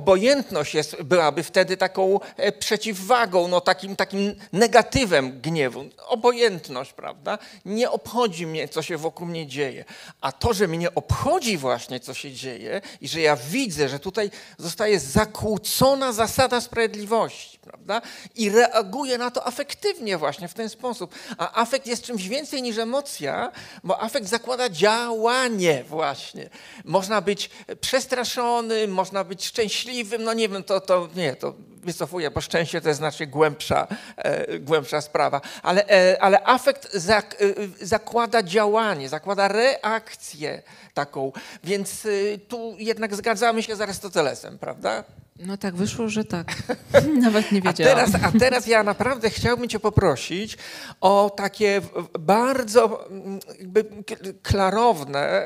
obojętność jest, byłaby wtedy taką e, przeciwwagą, no takim, takim negatywem gniewu. Obojętność, prawda? Nie obchodzi mnie, co się wokół mnie dzieje. A to, że mnie obchodzi właśnie, co się dzieje i że ja widzę, że tutaj zostaje zakłócona zasada sprawiedliwości, prawda? I reaguję na to afektywnie właśnie w ten sposób. A afekt jest czymś więcej niż emocja, bo afekt zakłada działanie właśnie. Można być przestraszonym, można być szczęśliwym, no nie wiem, to, to nie, to wycofuję, bo szczęście to jest znacznie głębsza, e, głębsza sprawa. Ale, e, ale afekt zak, e, zakłada działanie, zakłada reakcję taką, więc e, tu jednak zgadzamy się z Arystotelesem, prawda? No tak, wyszło, że tak. Nawet nie A wiedziałam. teraz, a teraz ja naprawdę chciałbym Cię poprosić o takie bardzo jakby klarowne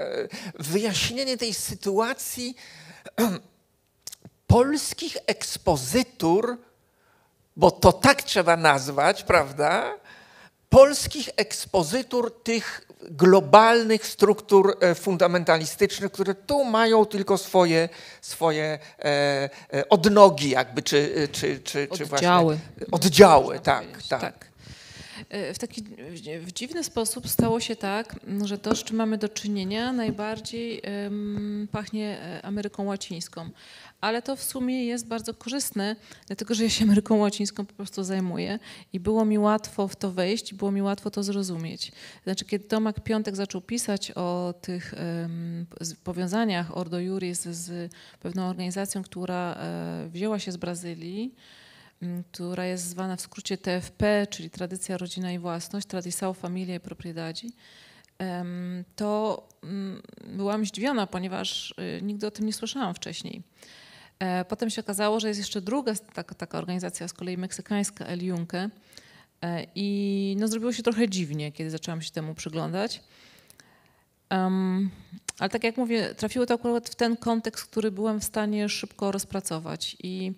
wyjaśnienie tej sytuacji polskich ekspozytur, bo to tak trzeba nazwać, prawda? Polskich ekspozytur tych globalnych struktur e, fundamentalistycznych, które tu mają tylko swoje, swoje e, e, odnogi jakby, czy, czy, czy, czy właśnie... Oddziały. Oddziały, Można tak, powiedzieć, tak. E, W taki w dziwny sposób stało się tak, że to, z czym mamy do czynienia, najbardziej pachnie Ameryką Łacińską. Ale to w sumie jest bardzo korzystne, dlatego że ja się Ameryką Łacińską po prostu zajmuję i było mi łatwo w to wejść, było mi łatwo to zrozumieć. Znaczy, kiedy Tomak Piątek zaczął pisać o tych z- powiązaniach Ordo Juris z pewną organizacją, która e, wzięła się z Brazylii, która jest zwana w skrócie TFP, czyli Tradycja, Rodzina i Własność, Tradição, Familia i Propriedade, to byłam zdziwiona, ponieważ y, nigdy o tym nie słyszałam wcześniej. E, Potem się okazało, że jest jeszcze druga taka, taka organizacja, z kolei meksykańska, El Junque. E, I no, zrobiło się trochę dziwnie, kiedy zaczęłam się temu przyglądać. Em, ale tak jak mówię, trafiło to akurat w ten kontekst, który byłem w stanie szybko rozpracować. I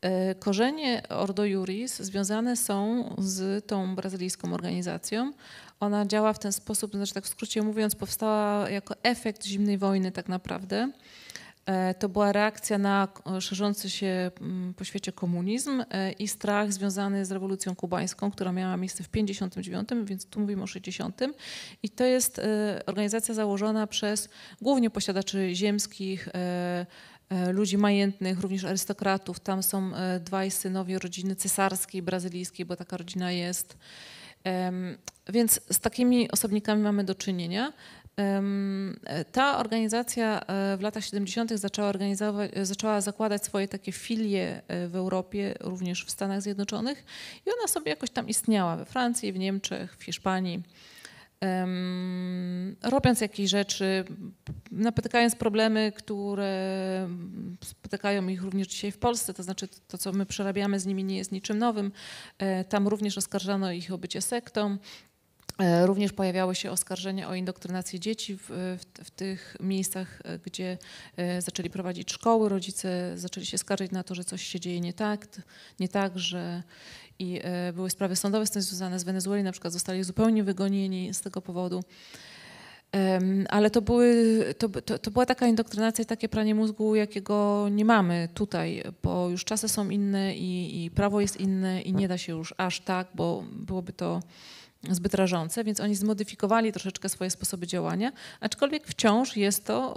e, korzenie Ordo Juris związane są z tą brazylijską organizacją. Ona działa w ten sposób, znaczy tak w skrócie mówiąc, powstała jako efekt zimnej wojny tak naprawdę. E, To była reakcja na szerzący się mm, po świecie komunizm e, i strach związany z rewolucją kubańską, która miała miejsce w 59, więc tu mówimy o 60. I to jest e, organizacja założona przez głównie posiadaczy ziemskich, ludzi majętnych, również arystokratów. Tam są dwaj synowie rodziny cesarskiej, brazylijskiej, bo taka rodzina jest. Więc z takimi osobnikami mamy do czynienia. Ta organizacja e, w latach 70. zaczęła, organizować, zaczęła zakładać swoje takie filie e, w Europie, również w Stanach Zjednoczonych i ona sobie jakoś tam istniała we Francji, w Niemczech, w Hiszpanii. Robiąc jakieś rzeczy, napotykając problemy, które spotykają ich również dzisiaj w Polsce, to znaczy to, co my przerabiamy z nimi nie jest niczym nowym. E, Tam również oskarżano ich o bycie sektą. E, Również pojawiały się oskarżenia o indoktrynację dzieci w, w, w tych miejscach, e, gdzie e, zaczęli prowadzić szkoły. Rodzice zaczęli się skarżyć na to, że coś się dzieje nie tak, nie tak, że i były sprawy sądowe z tym związane z Wenezueli, na przykład zostali zupełnie wygonieni z tego powodu. Ale to, były, to, to, to była taka indoktrynacja i takie pranie mózgu, jakiego nie mamy tutaj, bo już czasy są inne i, i prawo jest inne i nie da się już aż tak, bo byłoby to zbyt rażące, więc oni zmodyfikowali troszeczkę swoje sposoby działania, aczkolwiek wciąż jest to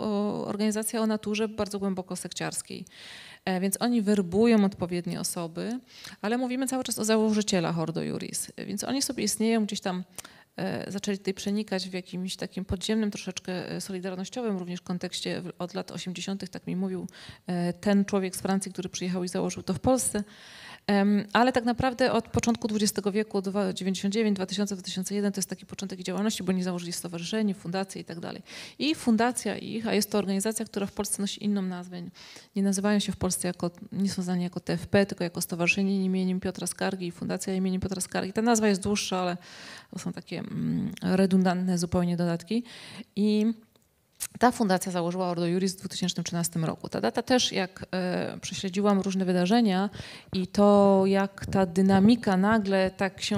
organizacja o naturze bardzo głęboko sekciarskiej. E, Więc oni werbują odpowiednie osoby, ale mówimy cały czas o założycielach Ordo Juris. E, Więc oni sobie istnieją gdzieś tam, e, zaczęli tutaj przenikać w jakimś takim podziemnym, troszeczkę solidarnościowym również kontekście od lat 80., tak mi mówił ten człowiek z Francji, który przyjechał i założył to w Polsce. Ale tak naprawdę od początku XX wieku, dwa- 99, 2000, 2001 to jest taki początek ich działalności, bo oni założyli stowarzyszenie, fundacje i tak dalej. I fundacja ich, a jest to organizacja, która w Polsce nosi inną nazwę. Nie nazywają się w Polsce jako, nie są znani jako TFP, tylko jako Stowarzyszenie imieniem Piotra Skargi i Fundacja imieniem Piotra Skargi. Ta nazwa jest dłuższa, ale to są takie mm, redundantne zupełnie dodatki. I ta fundacja założyła Ordo Juris w 2013 roku. Ta data też, jak e, prześledziłam różne wydarzenia i to, jak ta dynamika nagle tak się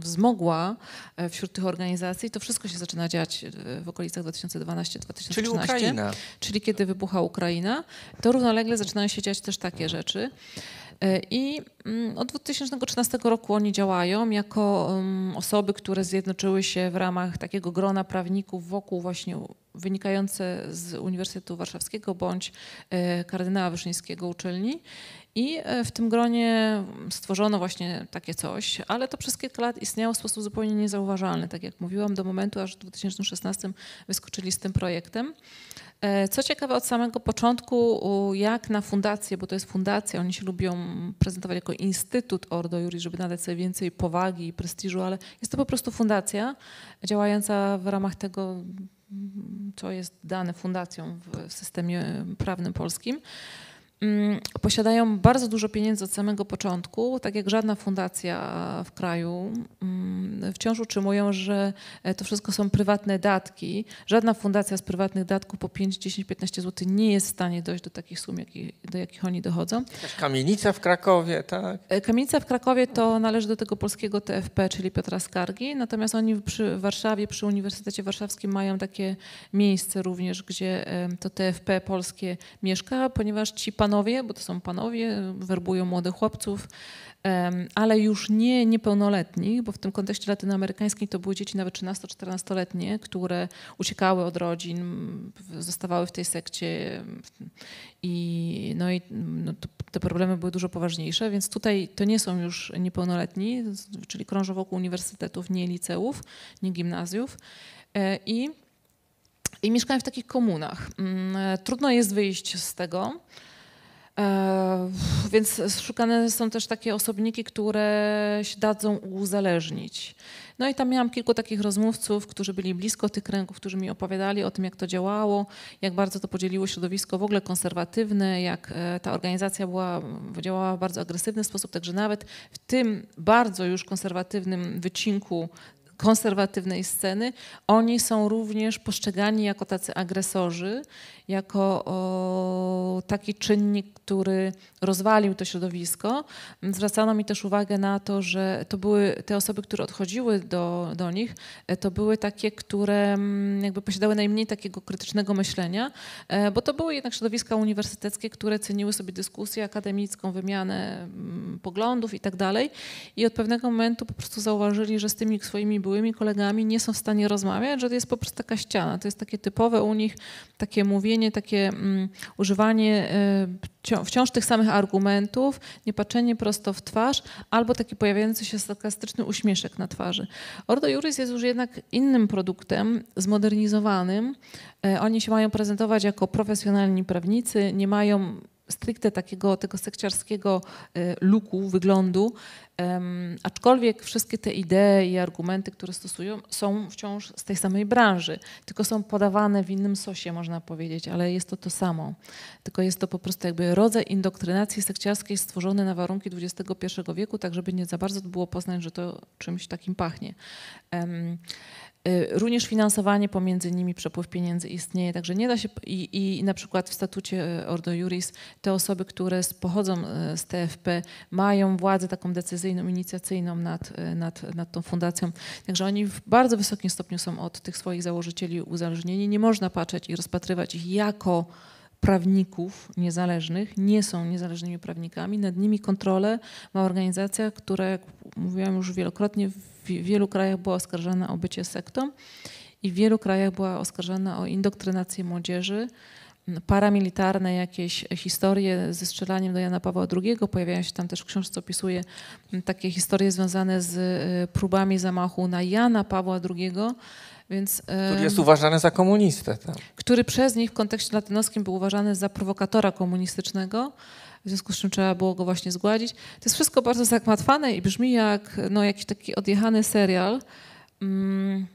wzmogła e, wśród tych organizacji, to wszystko się zaczyna dziać e, w okolicach 2012-2013 Czyli Ukraina. czyli kiedy wybucha Ukraina, to równolegle zaczynają się dziać też takie rzeczy. E, I mm, od 2013 roku oni działają jako mm, osoby, które zjednoczyły się w ramach takiego grona prawników wokół właśnie wynikające z Uniwersytetu Warszawskiego bądź e, kardynała Wyszyńskiego uczelni. I e, w tym gronie stworzono właśnie takie coś, ale to przez kilka lat istniało w sposób zupełnie niezauważalny, tak jak mówiłam, do momentu, aż w 2016 wyskoczyli z tym projektem. E, Co ciekawe, od samego początku, jak na fundację, bo to jest fundacja, oni się lubią prezentować jako Instytut Ordo Juris, żeby nadać sobie więcej powagi i prestiżu, ale jest to po prostu fundacja działająca w ramach tego, co jest dane fundacją w systemie prawnym polskim. Mm, Posiadają bardzo dużo pieniędzy od samego początku, tak jak żadna fundacja w kraju. Mm, Wciąż utrzymują, że e, to wszystko są prywatne datki. Żadna fundacja z prywatnych datków po 5, 10, 15 zł nie jest w stanie dojść do takich sum, do jakich oni dochodzą. Kamienica w Krakowie, tak? E, Kamienica w Krakowie to należy do tego polskiego TFP, czyli Piotra Skargi, natomiast oni przy Warszawie, przy Uniwersytecie Warszawskim mają takie miejsce również, gdzie em, to TFP polskie mieszka, ponieważ ci panowie, bo to są panowie, werbują młodych chłopców, ale już nie niepełnoletnich, bo w tym kontekście latynoamerykańskim to były dzieci nawet 13-14-letnie, które uciekały od rodzin, zostawały w tej sekcie i, no i no, te problemy były dużo poważniejsze, więc tutaj to nie są już niepełnoletni, czyli krążą wokół uniwersytetów, nie liceów, nie gimnazjów. E, I, i mieszkają w takich komunach. Mm, e, Trudno jest wyjść z tego. E, Więc szukane są też takie osobniki, które się dadzą uzależnić. No i tam miałam kilku takich rozmówców, którzy byli blisko tych kręgów, którzy mi opowiadali o tym, jak to działało, jak bardzo to podzieliło środowisko w ogóle konserwatywne, jak e, ta organizacja była, działała w bardzo agresywny sposób, także nawet w tym bardzo już konserwatywnym wycinku konserwatywnej sceny, oni są również postrzegani jako tacy agresorzy, jako o, taki czynnik, który rozwalił to środowisko. Zwracano mi też uwagę na to, że to były te osoby, które odchodziły do, do nich, e, to były takie, które mm, jakby posiadały najmniej takiego krytycznego myślenia, e, bo to były jednak środowiska uniwersyteckie, które ceniły sobie dyskusję akademicką, wymianę mm, poglądów i tak dalej. I od pewnego momentu po prostu zauważyli, że z tymi swoimi byłymi kolegami nie są w stanie rozmawiać, że to jest po prostu taka ściana. To jest takie typowe u nich takie mówienie, takie mm, używanie wcią- wciąż tych samych argumentów, nie patrzenie prosto w twarz, albo taki pojawiający się sarkastyczny uśmieszek na twarzy. Ordo Juris jest już jednak innym produktem, zmodernizowanym. E, Oni się mają prezentować jako profesjonalni prawnicy, nie mają stricte takiego tego sekciarskiego e, luku, wyglądu, aczkolwiek wszystkie te idee i argumenty, które stosują, są wciąż z tej samej branży, tylko są podawane w innym sosie, można powiedzieć, ale jest to to samo. Tylko jest to po prostu jakby rodzaj indoktrynacji sekciarskiej stworzony na warunki XXI wieku, tak żeby nie za bardzo było poznać, że to czymś takim pachnie. Y, Również finansowanie pomiędzy nimi, przepływ pieniędzy istnieje, także nie da się. I, i na przykład w statucie Ordo Juris te osoby, które pochodzą e, z TFP, mają władzę taką decyzyjną, inicjacyjną nad, nad, nad tą fundacją. Także oni w bardzo wysokim stopniu są od tych swoich założycieli uzależnieni. Nie można patrzeć i rozpatrywać ich jako prawników niezależnych, nie są niezależnymi prawnikami. Nad nimi kontrolę ma organizacja, która, jak mówiłam już wielokrotnie, w wielu krajach była oskarżana o bycie sektą i w wielu krajach była oskarżana o indoktrynację młodzieży, paramilitarne jakieś historie ze strzelaniem do Jana Pawła II. Pojawiają się tam też w książce, opisuje takie historie związane z e, próbami zamachu na Jana Pawła II. Więc, który jest uważany za komunistę. Tak? Który przez nich w kontekście latynoskim był uważany za prowokatora komunistycznego, w związku z czym trzeba było go właśnie zgładzić. To jest wszystko bardzo zagmatwane i brzmi jak no, jakiś taki odjechany serial. Mm,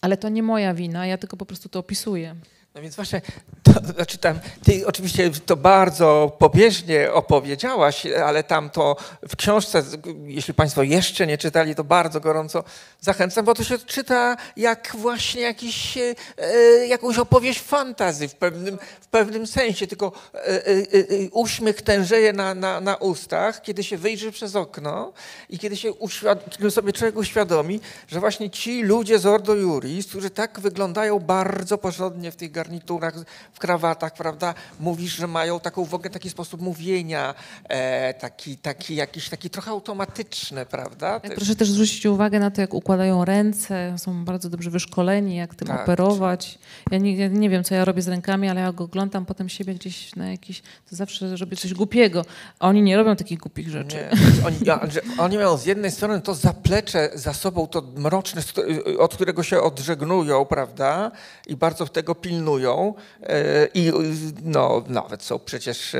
ale to nie moja wina, ja tylko po prostu to opisuję. No więc właśnie, to, znaczy tam, ty oczywiście to bardzo pobieżnie opowiedziałaś, ale tam to w książce, jeśli Państwo jeszcze nie czytali, to bardzo gorąco zachęcam, bo to się czyta jak właśnie jakiś, e, jakąś opowieść fantazy w pewnym, w pewnym sensie, tylko e, e, uśmiech tężeje na, na, na ustach, kiedy się wyjrzy przez okno i kiedy się kiedy sobie człowiek uświadomi, że właśnie ci ludzie z Ordo Juris, którzy tak wyglądają bardzo porządnie w tych garniturach, w krawatach, prawda, mówisz, że mają taką w ogóle taki sposób mówienia, e, taki, taki jakiś taki trochę automatyczny, prawda? proszę też zwrócić uwagę na to, jak układają ręce, są bardzo dobrze wyszkoleni, jak tym tak, operować. Ja nie, ja nie, wiem, co ja robię z rękami, ale ja go oglądam potem siebie gdzieś na jakiś, to zawsze robię coś głupiego. A oni nie robią takich głupich rzeczy. Nie. Oni, ja, oni mają z jednej strony to zaplecze za sobą, to mroczne, od którego się odżegnują, prawda? I bardzo tego pilnują. E, I no, nawet są przecież e,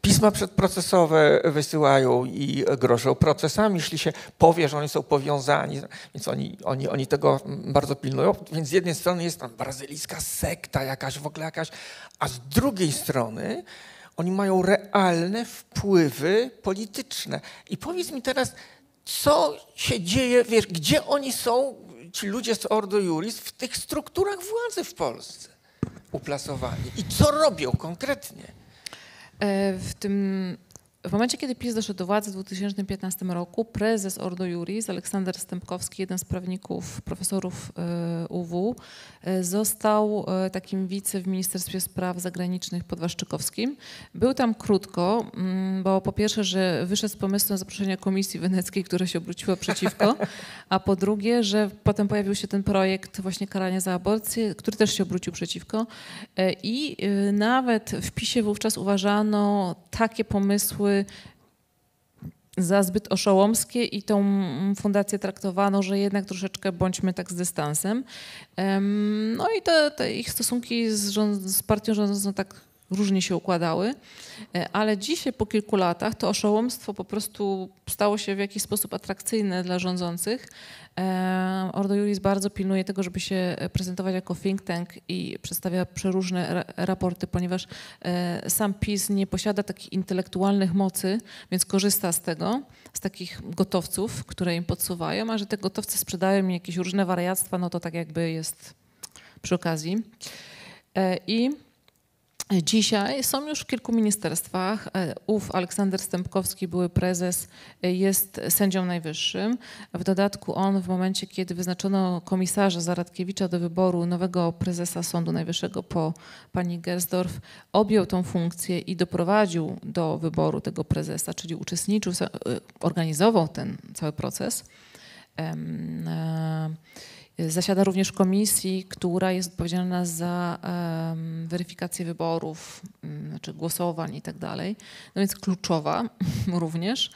pisma przedprocesowe wysyłają i grożą procesami, jeśli się powie, że oni są powiązani, więc oni, oni, oni tego bardzo pilnują. Więc z jednej strony jest tam brazylijska sekta jakaś, w ogóle jakaś, a z drugiej strony oni mają realne wpływy polityczne. I powiedz mi teraz, co się dzieje, wiesz, gdzie oni są, ci ludzie z Ordo Juris, w tych strukturach władzy w Polsce uplasowani i co robią konkretnie? E, w tym w momencie, kiedy PiS doszedł do władzy w 2015 roku, prezes Ordo Juris, Aleksander Stępkowski, jeden z prawników, profesorów e, UW, e, został e, takim wice w Ministerstwie Spraw Zagranicznych podwaszczykowskim. Był tam krótko, mm, bo po pierwsze, że wyszedł z pomysłem zaproszenia Komisji Weneckiej, która się obróciła przeciwko, a po drugie, że potem pojawił się ten projekt właśnie karania za aborcję, który też się obrócił przeciwko i nawet w PiSie wówczas uważano takie pomysły były za zbyt oszołomskie i tą fundację traktowano, że jednak troszeczkę bądźmy tak z dystansem. No i te, te ich stosunki z, rząd, z partią rządzącą tak różnie się układały, e, ale dzisiaj po kilku latach to oszołomstwo po prostu stało się w jakiś sposób atrakcyjne dla rządzących. E, Ordo Juris bardzo pilnuje tego, żeby się prezentować jako think tank i przedstawia przeróżne raporty, ponieważ e, sam PiS nie posiada takich intelektualnych mocy, więc korzysta z tego, z takich gotowców, które im podsuwają, a że te gotowce sprzedają im jakieś różne wariactwa, no to tak jakby jest przy okazji. I Dzisiaj są już w kilku ministerstwach. E, ów Aleksander Stępkowski, były prezes, e, jest sędzią najwyższym. W dodatku on w momencie, kiedy wyznaczono komisarza Zaradkiewicza do wyboru nowego prezesa Sądu Najwyższego po pani Gersdorf, objął tą funkcję i doprowadził do wyboru tego prezesa, czyli uczestniczył, e, organizował ten cały proces. Zasiada również w komisji, która jest odpowiedzialna za weryfikację wyborów, um, znaczy głosowań i tak dalej. No więc kluczowa również.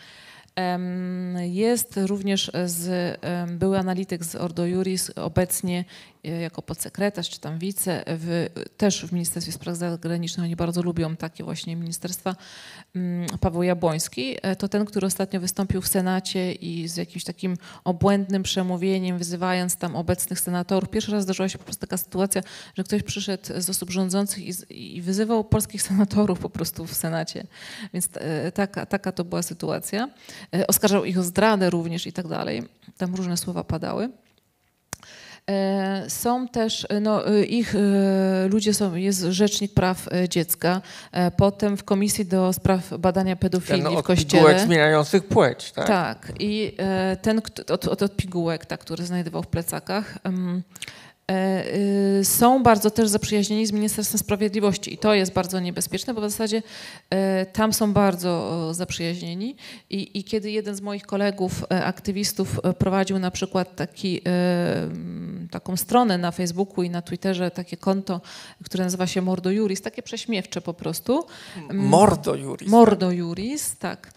Jest również z, były analityk z Ordo Juris, obecnie jako podsekretarz czy tam wice, w, też w Ministerstwie Spraw Zagranicznych, oni bardzo lubią takie właśnie ministerstwa, mm, Paweł Jabłoński, e, to ten, który ostatnio wystąpił w Senacie i z jakimś takim obłędnym przemówieniem, wyzywając tam obecnych senatorów. Pierwszy raz zdarzyła się po prostu taka sytuacja, że ktoś przyszedł z osób rządzących i, i wyzywał polskich senatorów po prostu w Senacie. Więc e, taka, taka to była sytuacja. Oskarżał ich o zdradę również i tak dalej. Tam różne słowa padały. E, są też, e, no, e, ich ludzie są, jest Rzecznik Praw Dziecka, potem w Komisji do Spraw Badania Pedofilii ten w od Kościele. pigułek zmieniających płeć, tak? Tak, i ten od, od, od pigułek, tak, który znajdował w plecakach. E, y, są bardzo też zaprzyjaźnieni z Ministerstwem Sprawiedliwości i to jest bardzo niebezpieczne, bo w zasadzie e, tam są bardzo zaprzyjaźnieni i, i kiedy jeden z moich kolegów, e, aktywistów prowadził na przykład taki, taką stronę na Facebooku i na Twitterze, takie konto, które nazywa się Mordo Juris, takie prześmiewcze po prostu. Mordo Juris. Mordo Juris, tak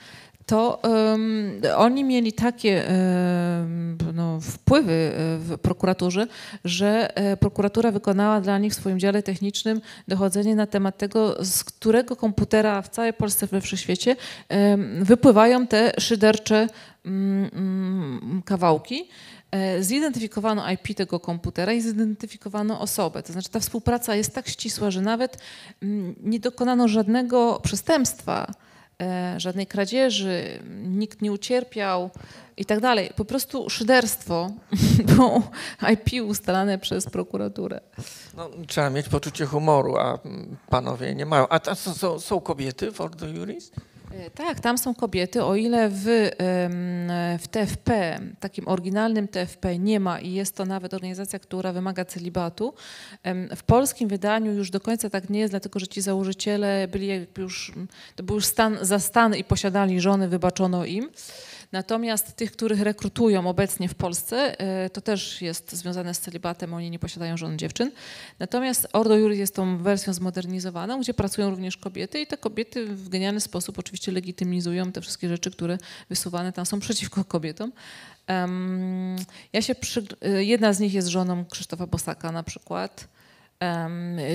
to um, oni mieli takie um, no, wpływy e, w prokuraturze, że e, prokuratura wykonała dla nich w swoim dziale technicznym dochodzenie na temat tego, z którego komputera w całej Polsce, we wszechświecie um, wypływają te szydercze mm, mm, kawałki e, zidentyfikowano IP tego komputera i zidentyfikowano osobę. To znaczy ta współpraca jest tak ścisła, że nawet mm, nie dokonano żadnego przestępstwa, żadnej kradzieży, nikt nie ucierpiał i tak dalej. Po prostu szyderstwo było IP ustalane przez prokuraturę. No, trzeba mieć poczucie humoru, a panowie nie mają. A są, są, są kobiety w Ordo Juris? E, tak, tam są kobiety. O ile w, w TFP, takim oryginalnym TFP nie ma i jest to nawet organizacja, która wymaga celibatu, w polskim wydaniu już do końca tak nie jest, dlatego że ci założyciele byli już, to był już stan za stan i posiadali żony, wybaczono im. Natomiast tych, których rekrutują obecnie w Polsce, e, to też jest związane z celibatem, oni nie posiadają żon dziewczyn. Natomiast Ordo Juris jest tą wersją zmodernizowaną, gdzie pracują również kobiety i te kobiety w genialny sposób oczywiście legitymizują te wszystkie rzeczy, które wysuwane tam są przeciwko kobietom. ja się przy... E, jedna z nich jest żoną Krzysztofa Bosaka na przykład.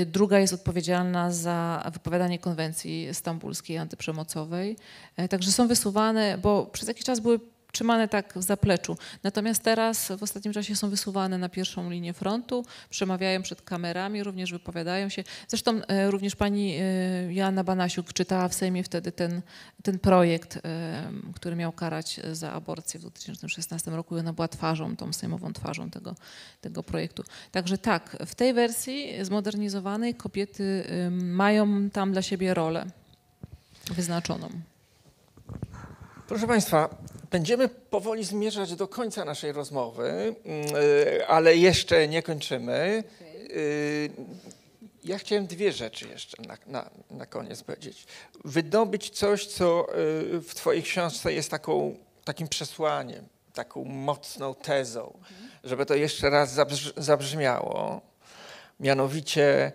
Druga jest odpowiedzialna za wypowiadanie konwencji stambulskiej antyprzemocowej. E, także są wysuwane, bo przez jakiś czas były trzymane tak w zapleczu. Natomiast teraz w ostatnim czasie są wysuwane na pierwszą linię frontu, przemawiają przed kamerami, również wypowiadają się. Zresztą e, również pani e, Joanna Banasiuk czytała w Sejmie wtedy ten, ten projekt, e, który miał karać za aborcję w 2016 roku i ona była twarzą, tą sejmową twarzą tego, tego projektu. Także tak, w tej wersji zmodernizowanej kobiety mają tam dla siebie rolę wyznaczoną. Proszę Państwa, będziemy powoli zmierzać do końca naszej rozmowy, mm, y, ale jeszcze nie kończymy. Y, ja chciałem dwie rzeczy jeszcze na, na, na koniec powiedzieć. Wydobyć coś, co y, w Twojej książce jest taką, takim przesłaniem, taką mocną tezą, żeby to jeszcze raz zabrzmiało. Mianowicie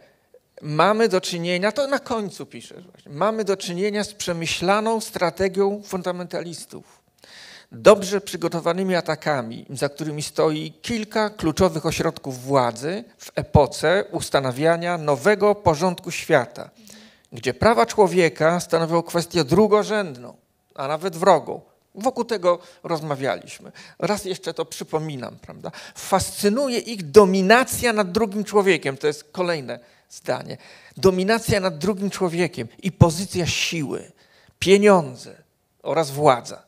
mamy do czynienia, to na końcu piszesz, właśnie, mamy do czynienia z przemyślaną strategią fundamentalistów, dobrze przygotowanymi atakami, za którymi stoi kilka kluczowych ośrodków władzy w epoce ustanawiania nowego porządku świata, gdzie prawa człowieka stanowią kwestię drugorzędną, a nawet wrogą. Wokół tego rozmawialiśmy. Raz jeszcze to przypominam, prawda? Fascynuje ich dominacja nad drugim człowiekiem. To jest kolejne zdanie. Dominacja nad drugim człowiekiem i pozycja siły, pieniądze oraz władza.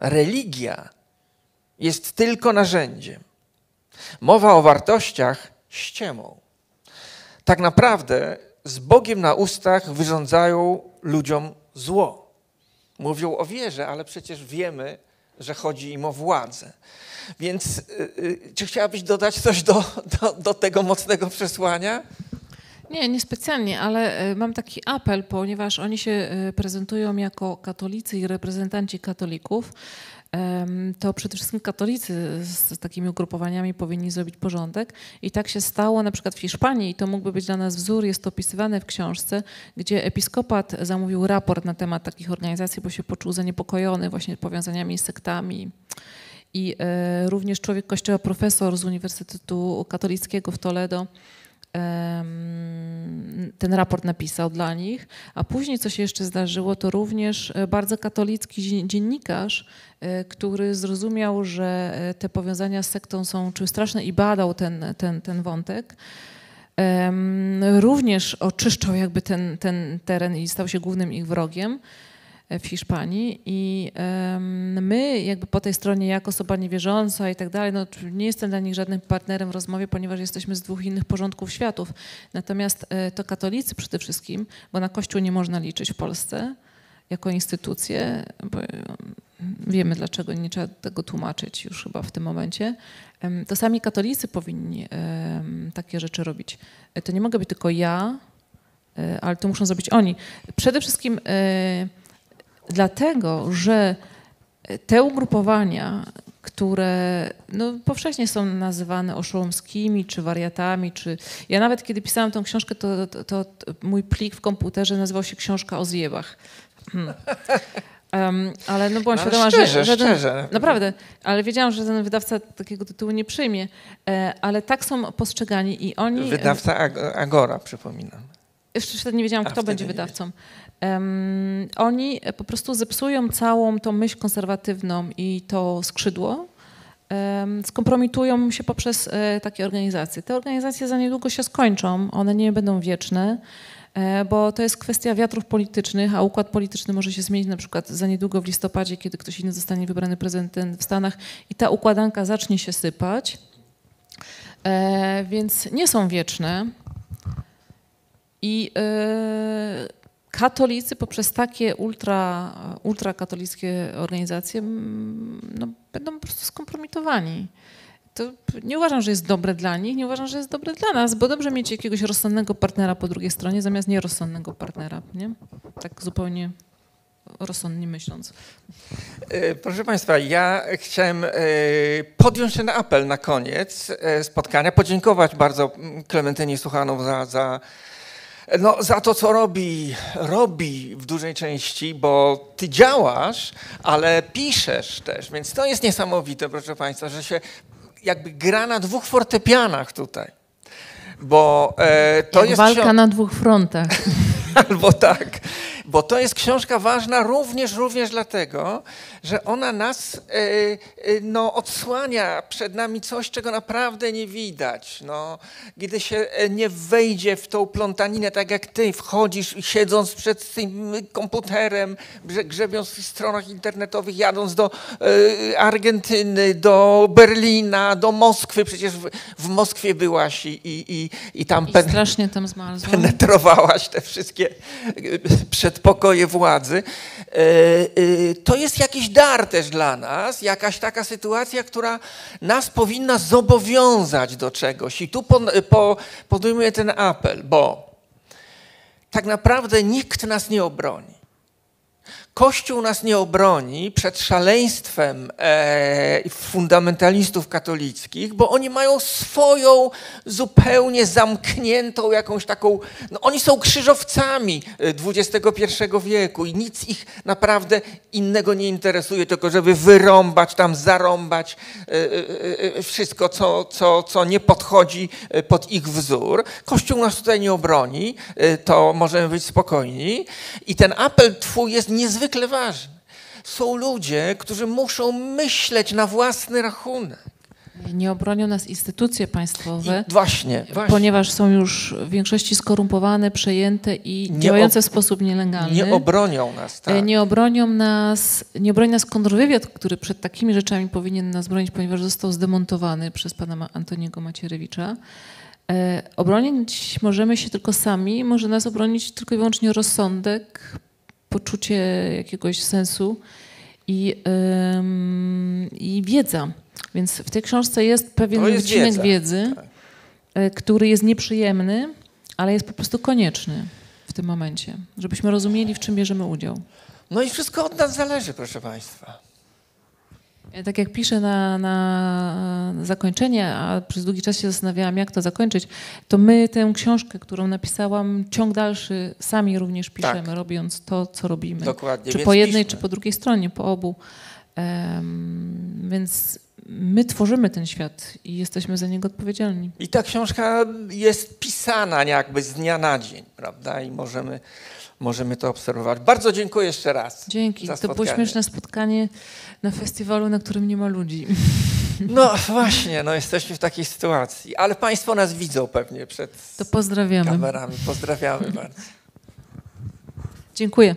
Religia jest tylko narzędziem. Mowa o wartościach ściemą. Tak naprawdę z Bogiem na ustach wyrządzają ludziom zło. Mówią o wierze, ale przecież wiemy, że chodzi im o władzę. Więc y, y, czy chciałabyś dodać coś do, do, do tego mocnego przesłania? Nie, niespecjalnie, ale e, mam taki apel, ponieważ oni się e, prezentują jako katolicy i reprezentanci katolików. To przede wszystkim katolicy z takimi ugrupowaniami powinni zrobić porządek. I tak się stało na przykład w Hiszpanii, i to mógłby być dla nas wzór, jest to opisywane w książce, gdzie episkopat zamówił raport na temat takich organizacji, bo się poczuł zaniepokojony właśnie powiązaniami z sektami. I e, również człowiek kościoła, profesor z Uniwersytetu Katolickiego w Toledo, ten raport napisał dla nich, a później co się jeszcze zdarzyło, to również e, bardzo katolicki dziennikarz, e, który zrozumiał, że e, te powiązania z sektą są czymś straszne i badał ten, ten, ten wątek. Również oczyszczał jakby ten, ten teren i stał się głównym ich wrogiem. W Hiszpanii i my jakby po tej stronie jako osoba niewierząca i tak dalej, no nie jestem dla nich żadnym partnerem w rozmowie, ponieważ jesteśmy z dwóch innych porządków światów. Natomiast e, to katolicy przede wszystkim, bo na Kościół nie można liczyć w Polsce jako instytucję, bo em, wiemy dlaczego, nie trzeba tego tłumaczyć już chyba w tym momencie. To sami katolicy powinni takie rzeczy robić. E, To nie mogę być tylko ja, e, ale to muszą zrobić oni. Przede wszystkim e, dlatego, że te ugrupowania, które no, powszechnie są nazywane oszołomskimi, czy wariatami, czy... Ja nawet kiedy pisałam tą książkę, to, to, to mój plik w komputerze nazywał się Książka o zjebach. Hmm. Em, ale no byłam No, świadoma, szczerze, że żaden, szczerze. Naprawdę, ale wiedziałam, że ten wydawca takiego tytułu nie przyjmie. E, ale tak są postrzegani i oni... Wydawca Ag- Agora, przypominam. Jeszcze wtedy nie wiedziałam, A, kto będzie nie Em, oni po prostu zepsują całą tą myśl konserwatywną i to skrzydło. em, skompromitują się poprzez e, takie organizacje. Te organizacje za niedługo się skończą, one nie będą wieczne, e, bo to jest kwestia wiatrów politycznych, a układ polityczny może się zmienić na przykład za niedługo w listopadzie, kiedy ktoś inny zostanie wybrany prezydentem w Stanach i ta układanka zacznie się sypać. E, więc nie są wieczne. I e, katolicy poprzez takie ultra, ultrakatolickie organizacje mm, no, będą po prostu skompromitowani. To nie uważam, że jest dobre dla nich, nie uważam, że jest dobre dla nas, bo dobrze mieć jakiegoś rozsądnego partnera po drugiej stronie zamiast nierozsądnego partnera, nie? Tak zupełnie rozsądnie myśląc. E, Proszę Państwa, ja chciałem e, podjąć ten apel na koniec e, spotkania, podziękować bardzo mm, Klementynie Suchanow za, za, no, za to, co robi, robi w dużej części, bo ty działasz, ale piszesz też, więc to jest niesamowite, proszę Państwa, że się jakby gra na dwóch fortepianach tutaj. Bo e, to Jak jest walka na dwóch frontach. Albo tak, bo to jest książka ważna również, również dlatego, że ona nas e, e, no, odsłania przed nami coś, czego naprawdę nie widać. No, kiedy się e, nie wejdzie w tą plątaninę, tak jak ty wchodzisz siedząc przed tym komputerem, grze- grzebiąc w stronach internetowych, jadąc do Argentyny, do Berlina, do Moskwy, przecież w, w Moskwie byłaś i, i, i, i tam I pen- tam penetrowałaś te wszystkie e, przedpokoje władzy. E, e, To jest jakiś dar też dla nas, jakaś taka sytuacja, która nas powinna zobowiązać do czegoś. I tu po, podejmuję ten apel, bo tak naprawdę nikt nas nie obroni. Kościół nas nie obroni przed szaleństwem e, fundamentalistów katolickich, bo oni mają swoją zupełnie zamkniętą jakąś taką. No oni są krzyżowcami e, XXI wieku i nic ich naprawdę innego nie interesuje, tylko żeby wyrąbać, tam zarąbać e, e, e, wszystko, co, co, co nie podchodzi e, pod ich wzór. Kościół nas tutaj nie obroni, e, to możemy być spokojni. I ten apel Twój jest niezwykle ważny. Są ludzie, którzy muszą myśleć na własny rachunek. Nie obronią nas instytucje państwowe. I właśnie, właśnie. Ponieważ są już w większości skorumpowane, przejęte i Nie działające w sposób nielegalny. Nie obronią nas, E, tak. Nie obronią nas, nie obroni nas kontrwywiad, który przed takimi rzeczami powinien nas bronić, ponieważ został zdemontowany przez pana Antoniego Macierewicza. E, obronić możemy się tylko sami, może nas obronić tylko i wyłącznie rozsądek, poczucie jakiegoś sensu i, i wiedza. Więc w tej książce jest pewien To jest wycinek wiedza, wiedzy, tak. e, który jest nieprzyjemny, ale jest po prostu konieczny w tym momencie, żebyśmy rozumieli, w czym bierzemy udział. No i wszystko od nas zależy, proszę Państwa. Ja tak jak piszę na, na zakończenie, a przez długi czas się zastanawiałam, jak to zakończyć, to my tę książkę, którą napisałam, ciąg dalszy sami również piszemy, Tak. robiąc to, co robimy. Dokładnie. Czy po jednej, piszmy. czy po drugiej stronie, po obu. Em, więc my tworzymy ten świat i jesteśmy za niego odpowiedzialni. I ta książka jest pisana jakby z dnia na dzień, prawda? I możemy, możemy to obserwować. Bardzo dziękuję jeszcze raz. Dzięki. To było śmieszne spotkanie na festiwalu, na którym nie ma ludzi. No właśnie, no jesteśmy w takiej sytuacji. Ale Państwo nas widzą pewnie przed To pozdrawiamy. kamerami. Pozdrawiamy bardzo. Dziękuję.